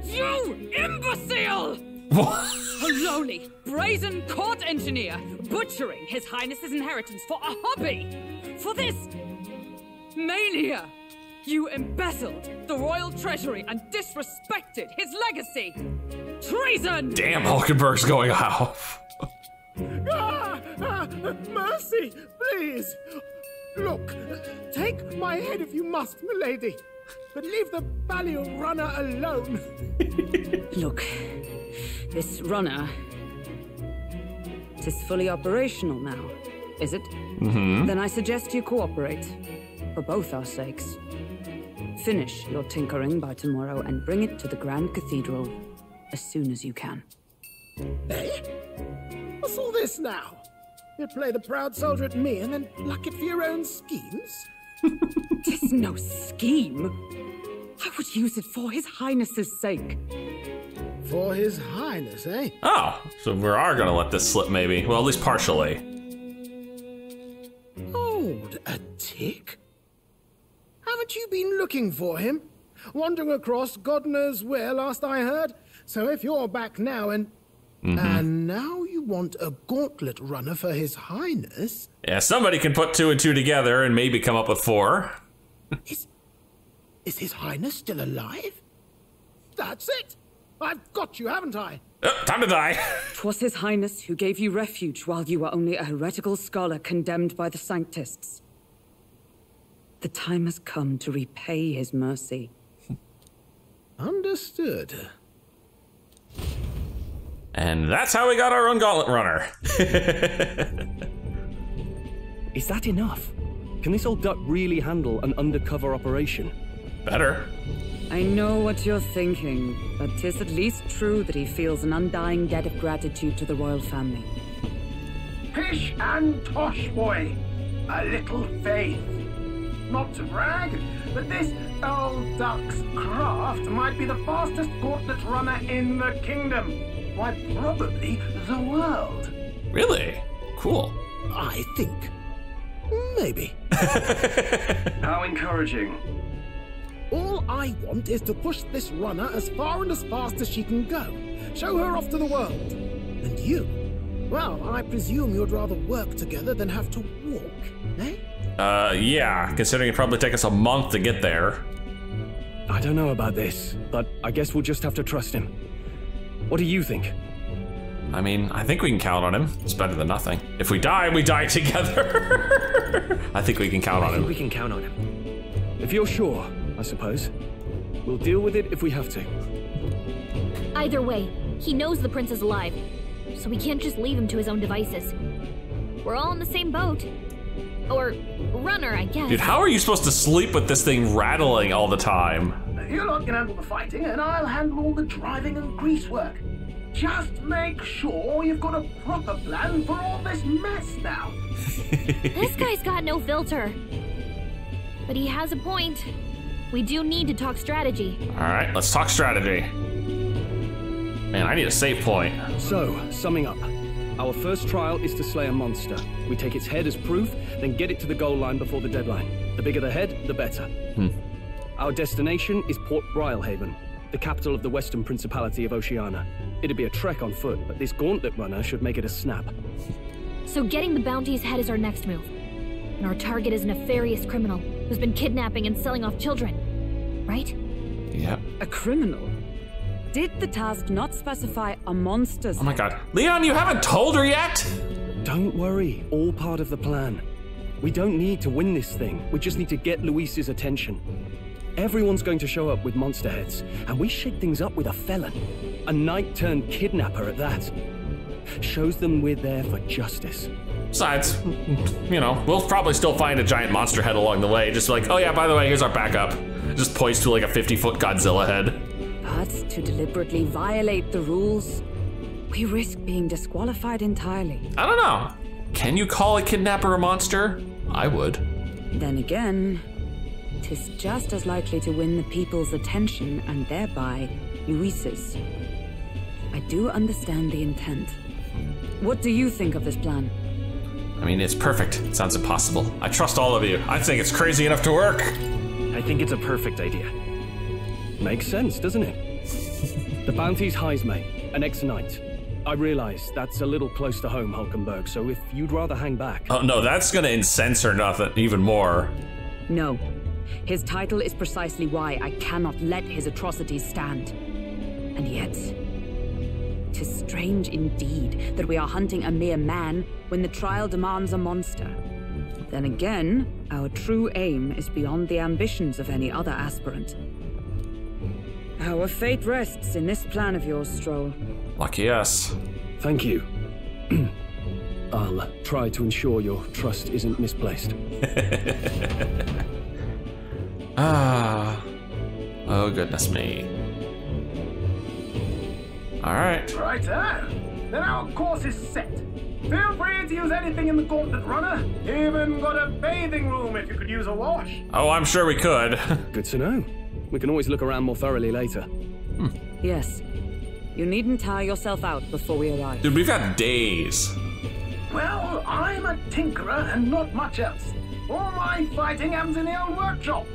Speaker 9: You imbecile!
Speaker 1: What?
Speaker 9: A lowly, brazen court engineer butchering His Highness's inheritance for a hobby! For this mania! You embezzled the royal treasury and disrespected his legacy! Treason!
Speaker 1: Damn, Hulkenberg's going off.
Speaker 8: ah, ah, mercy, please! Look, take my head if you must, milady, but leave the Balliol runner alone.
Speaker 9: Look, this runner is fully operational now, is it?
Speaker 1: Mm-hmm.
Speaker 9: Then I suggest you cooperate, for both our sakes. Finish your tinkering by tomorrow and bring it to the Grand Cathedral as soon as you can.
Speaker 8: Eh? What's all this now? You play the proud soldier at me and then pluck it for your own schemes?
Speaker 9: Tis no scheme. I would use it for His Highness's sake.
Speaker 8: for His Highness, eh?
Speaker 1: Oh, so we are gonna let this slip, maybe. Well, at least partially.
Speaker 8: Hold a tick. Haven't you been looking for him? Wandering across God knows where last I heard. So if you're back now and.
Speaker 1: Mhm.
Speaker 8: And now you want a gauntlet runner for His Highness?
Speaker 1: Yeah, somebody can put two and two together and maybe come up with four.
Speaker 8: Is is His Highness still alive? That's it! I've got you, haven't I?
Speaker 1: Oh, time to die.
Speaker 9: 'Twas his highness who gave you refuge while you were only a heretical scholar condemned by the Sanctists. The time has come to repay his mercy.
Speaker 8: Understood.
Speaker 1: And that's how we got our own gauntlet runner.
Speaker 4: Is that enough? Can this old duck really handle an undercover operation?
Speaker 1: Better.
Speaker 9: I know what you're thinking, but 'tis at least true that he feels an undying debt of gratitude to the royal family.
Speaker 11: Pish and tosh, boy. A little faith. Not to brag, but this old duck's craft might be the fastest gauntlet runner in the kingdom. Why, probably the world.
Speaker 1: Really? Cool.
Speaker 8: I think. Maybe.
Speaker 11: How encouraging.
Speaker 8: All I want is to push this runner as far and as fast as she can go. Show her off to the world. And you? Well, I presume you'd rather work together than have to walk, eh?
Speaker 1: Uh, yeah, considering it'd probably take us a month to get there.
Speaker 4: I don't know about this, but I guess we'll just have to trust him. What do you think?
Speaker 1: I mean, I think we can count on him. It's better than nothing. If we die, we die together. I think we can count
Speaker 4: I
Speaker 1: on
Speaker 4: think
Speaker 1: him.
Speaker 4: we can count on him. If you're sure, I suppose. We'll deal with it if we have to.
Speaker 10: Either way, he knows the prince is alive, so we can't just leave him to his own devices. We're all in the same boat. Or runner, I guess.
Speaker 1: Dude, how are you supposed to sleep with this thing rattling all the time?
Speaker 11: You lot can handle the fighting, and I'll handle all the driving and grease work. Just make sure you've got a proper plan for all this mess now.
Speaker 10: this guy's got no filter. But he has a point. We do need to talk strategy.
Speaker 1: All right, let's talk strategy. Man, I need a save point.
Speaker 4: So, summing up. Our first trial is to slay a monster. We take its head as proof, then get it to the goal line before the deadline. The bigger the head, the better.
Speaker 1: Hmm.
Speaker 4: Our destination is Port Brilehaven, the capital of the Western Principality of Oceania. It'd be a trek on foot, but this gauntlet runner should make it a snap.
Speaker 10: So getting the bounty's head is our next move. And our target is a nefarious criminal who's been kidnapping and selling off children. Right?
Speaker 1: Yeah.
Speaker 9: A criminal? Did the task not specify a monster's
Speaker 1: Oh my god. Leon, you haven't told her yet?
Speaker 4: Don't worry, all part of the plan. We don't need to win this thing, we just need to get Louis's attention. Everyone's going to show up with monster heads, and we shake things up with a felon. A knight turned kidnapper at that. Shows them we're there for justice.
Speaker 1: Besides, you know, we'll probably still find a giant monster head along the way. Just like, oh yeah, by the way, here's our backup. Just poised to like a 50 foot Godzilla head.
Speaker 9: But to deliberately violate the rules, we risk being disqualified entirely.
Speaker 1: I don't know. Can you call a kidnapper a monster? I would.
Speaker 9: Then again, tis just as likely to win the people's attention and thereby Louis's. I do understand the intent. What do you think of this plan?
Speaker 1: I mean, it's perfect. It sounds impossible. I trust all of you. I think it's crazy enough to work.
Speaker 4: I think it's a perfect idea. Makes sense, doesn't it? The bounty's Heismay, an ex-knight. I realize that's a little close to home, Hulkenberg, so if you'd rather hang back...
Speaker 1: Oh no, that's gonna incense her nothing even more.
Speaker 9: No. His title is precisely why I cannot let his atrocities stand. And yet, tis strange indeed that we are hunting a mere man when the trial demands a monster. Then again, our true aim is beyond the ambitions of any other aspirant. Our fate rests in this plan of yours, Strohl.
Speaker 1: Lucky us.
Speaker 4: Thank you. I'll uh, try to ensure your trust isn't misplaced.
Speaker 1: Ah. Oh, goodness me. Alright.
Speaker 11: Right, Then our course is set. Feel free to use anything in the gauntlet runner. Even got a bathing room if you could use a wash.
Speaker 1: Oh, I'm sure we could.
Speaker 4: Good to know. We can always look around more thoroughly later. Hmm.
Speaker 9: Yes. You needn't tire yourself out before we arrive.
Speaker 1: Dude, we've got days.
Speaker 25: Well, I'm a tinkerer and not much else. All my fighting happens in the old workshop.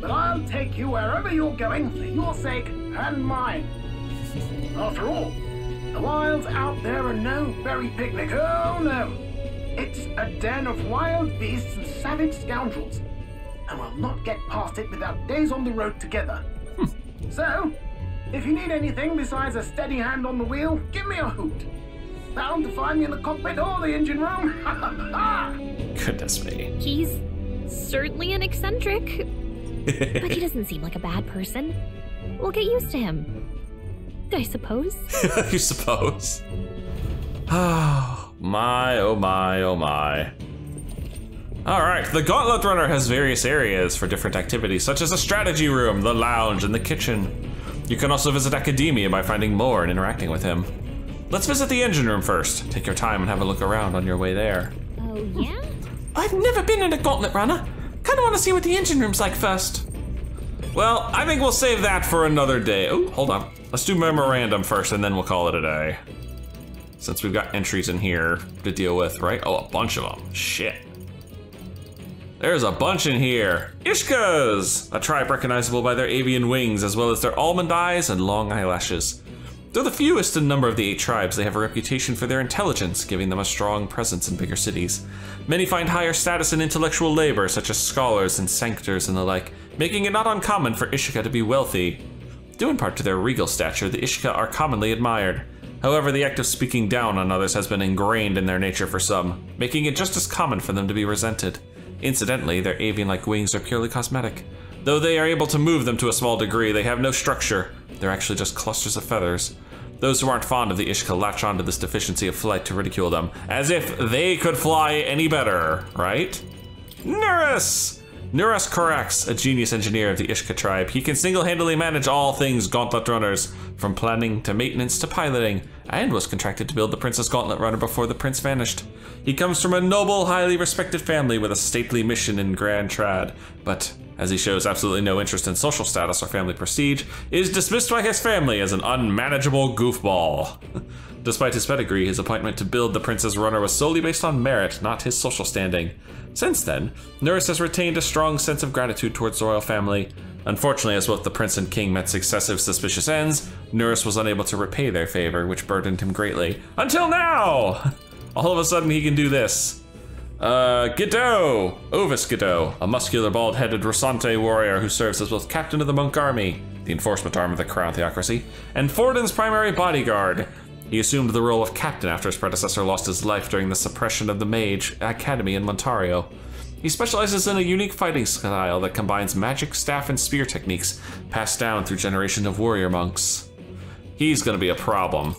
Speaker 25: But I'll take you wherever you're going for your sake and mine. After all, the wilds out there are no berry picnic. Oh no. It's a den of wild beasts and savage scoundrels. And we'll not get past it without days on the road together. Hmm. so, if you need anything besides a steady hand on the wheel, give me a hoot. Bound to find me in the cockpit or the engine room.
Speaker 1: Goodness me.
Speaker 10: He's certainly an eccentric, but he doesn't seem like a bad person. We'll get used to him. I suppose.
Speaker 1: you suppose. Oh, my, oh my, oh my. All right, the Gauntlet Runner has various areas for different activities, such as a strategy room, the lounge, and the kitchen. You can also visit Academia by finding more and interacting with him. Let's visit the engine room first. Take your time and have a look around on your way there.
Speaker 10: Oh, yeah?
Speaker 17: I've never been in a Gauntlet Runner. Kinda wanna see what the engine room's like first.
Speaker 1: Well, I think we'll save that for another day. Oh, hold on. Let's do memorandum first and then we'll call it a day. Since we've got entries in here to deal with, right? Oh, a bunch of them. Shit. There's a bunch in here. Ishkas! A tribe recognizable by their avian wings as well as their almond eyes and long eyelashes. Though the fewest in number of the eight tribes, they have a reputation for their intelligence, giving them a strong presence in bigger cities. Many find higher status in intellectual labor, such as scholars and sanctors and the like, making it not uncommon for Ishka to be wealthy. Due in part to their regal stature, the Ishka are commonly admired. However, the act of speaking down on others has been ingrained in their nature for some, making it just as common for them to be resented. Incidentally, their avian-like wings are purely cosmetic. Though they are able to move them to a small degree, they have no structure. They're actually just clusters of feathers. Those who aren't fond of the Ishka latch onto this deficiency of flight to ridicule them, as if they could fly any better, right? Neuras! Neuras Korax, a genius engineer of the Ishka tribe, he can single-handedly manage all things Gauntlet Runners, from planning to maintenance to piloting, and was contracted to build the Princess Gauntlet Runner before the prince vanished. He comes from a noble, highly respected family with a stately mission in Grand Trad, but as he shows absolutely no interest in social status or family prestige, is dismissed by his family as an unmanageable goofball. Despite his pedigree, his appointment to build the Princess Runner was solely based on merit, not his social standing. Since then, Neuras has retained a strong sense of gratitude towards the royal family. Unfortunately, as both the prince and king met successive suspicious ends, Neuras was unable to repay their favor, which burdened him greatly. Until now! All of a sudden, he can do this. Uh, Godot! Ovis Godot, a muscular, bald-headed Roussainte warrior who serves as both captain of the Monk Army, the enforcement arm of the Crown Theocracy, and Forden's primary bodyguard. He assumed the role of captain after his predecessor lost his life during the suppression of the Mage Academy in Montario. He specializes in a unique fighting style that combines magic, staff, and spear techniques passed down through generations of warrior monks. He's gonna be a problem.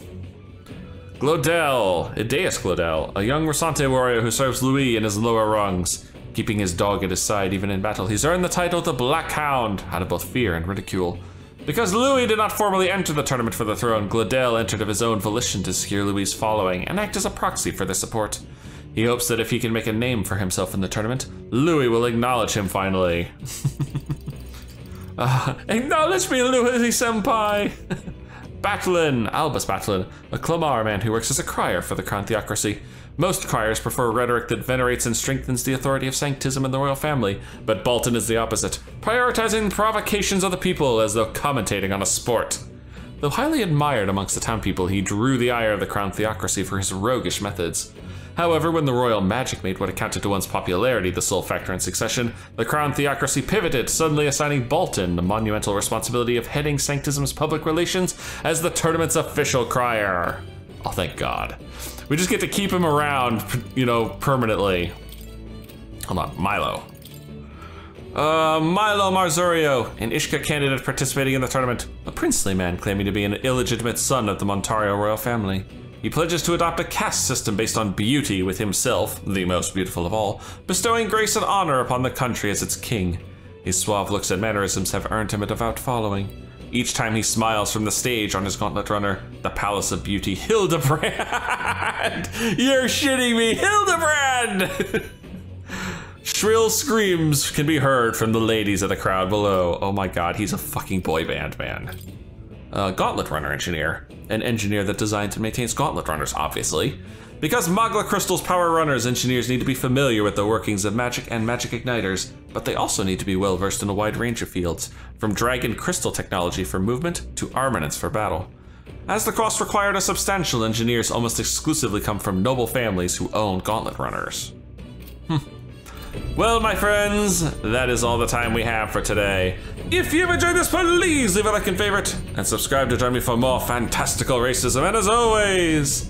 Speaker 1: Glodell, Ideus Glodell, a young Roussainte warrior who serves Louis in his lower rungs, keeping his dog at his side even in battle. He's earned the title the Black Hound out of both fear and ridicule. Because Louis did not formally enter the tournament for the throne, Glodell entered of his own volition to secure Louis' following and act as a proxy for their support. He hopes that if he can make a name for himself in the tournament, Louis will acknowledge him finally. uh, acknowledge me, Louis Senpai! Batlin, Albus Batlin, a Clemar man who works as a crier for the Crown Theocracy. Most criers prefer rhetoric that venerates and strengthens the authority of sanctism in the royal family, but Bolton is the opposite, prioritizing provocations of the people as though commentating on a sport. Though highly admired amongst the town people, he drew the ire of the Crown Theocracy for his roguish methods. However, when the royal magic made what accounted to one's popularity the sole factor in succession, the crown theocracy pivoted, suddenly assigning Bolton the monumental responsibility of heading Sanctism's public relations as the tournament's official crier. Oh, thank God. We just get to keep him around, you know, permanently. Hold on, Milo. Uh, Milo Marzurio, an Ishka candidate participating in the tournament, a princely man claiming to be an illegitimate son of the Montario royal family. He pledges to adopt a caste system based on beauty, with himself, the most beautiful of all, bestowing grace and honor upon the country as its king. His suave looks and mannerisms have earned him a devout following. Each time he smiles from the stage on his gauntlet runner, the Palace of Beauty, Hildebrand! You're shitting me, Hildebrand! Shrill screams can be heard from the ladies of the crowd below. Oh my god, he's a fucking boy band, man. a Gauntlet Runner engineer, an engineer that designs and maintains Gauntlet Runners, obviously. Because Magla Crystal's Power Runners, engineers need to be familiar with the workings of magic and magic igniters, but they also need to be well versed in a wide range of fields, from Dragon Crystal technology for movement to armaments for battle. As the cost required a substantial, engineers almost exclusively come from noble families who own Gauntlet Runners. Hmm. Well, my friends, that is all the time we have for today. If you've enjoyed this, please leave a like and favorite, and subscribe to join me for more fantastical racism. And as always,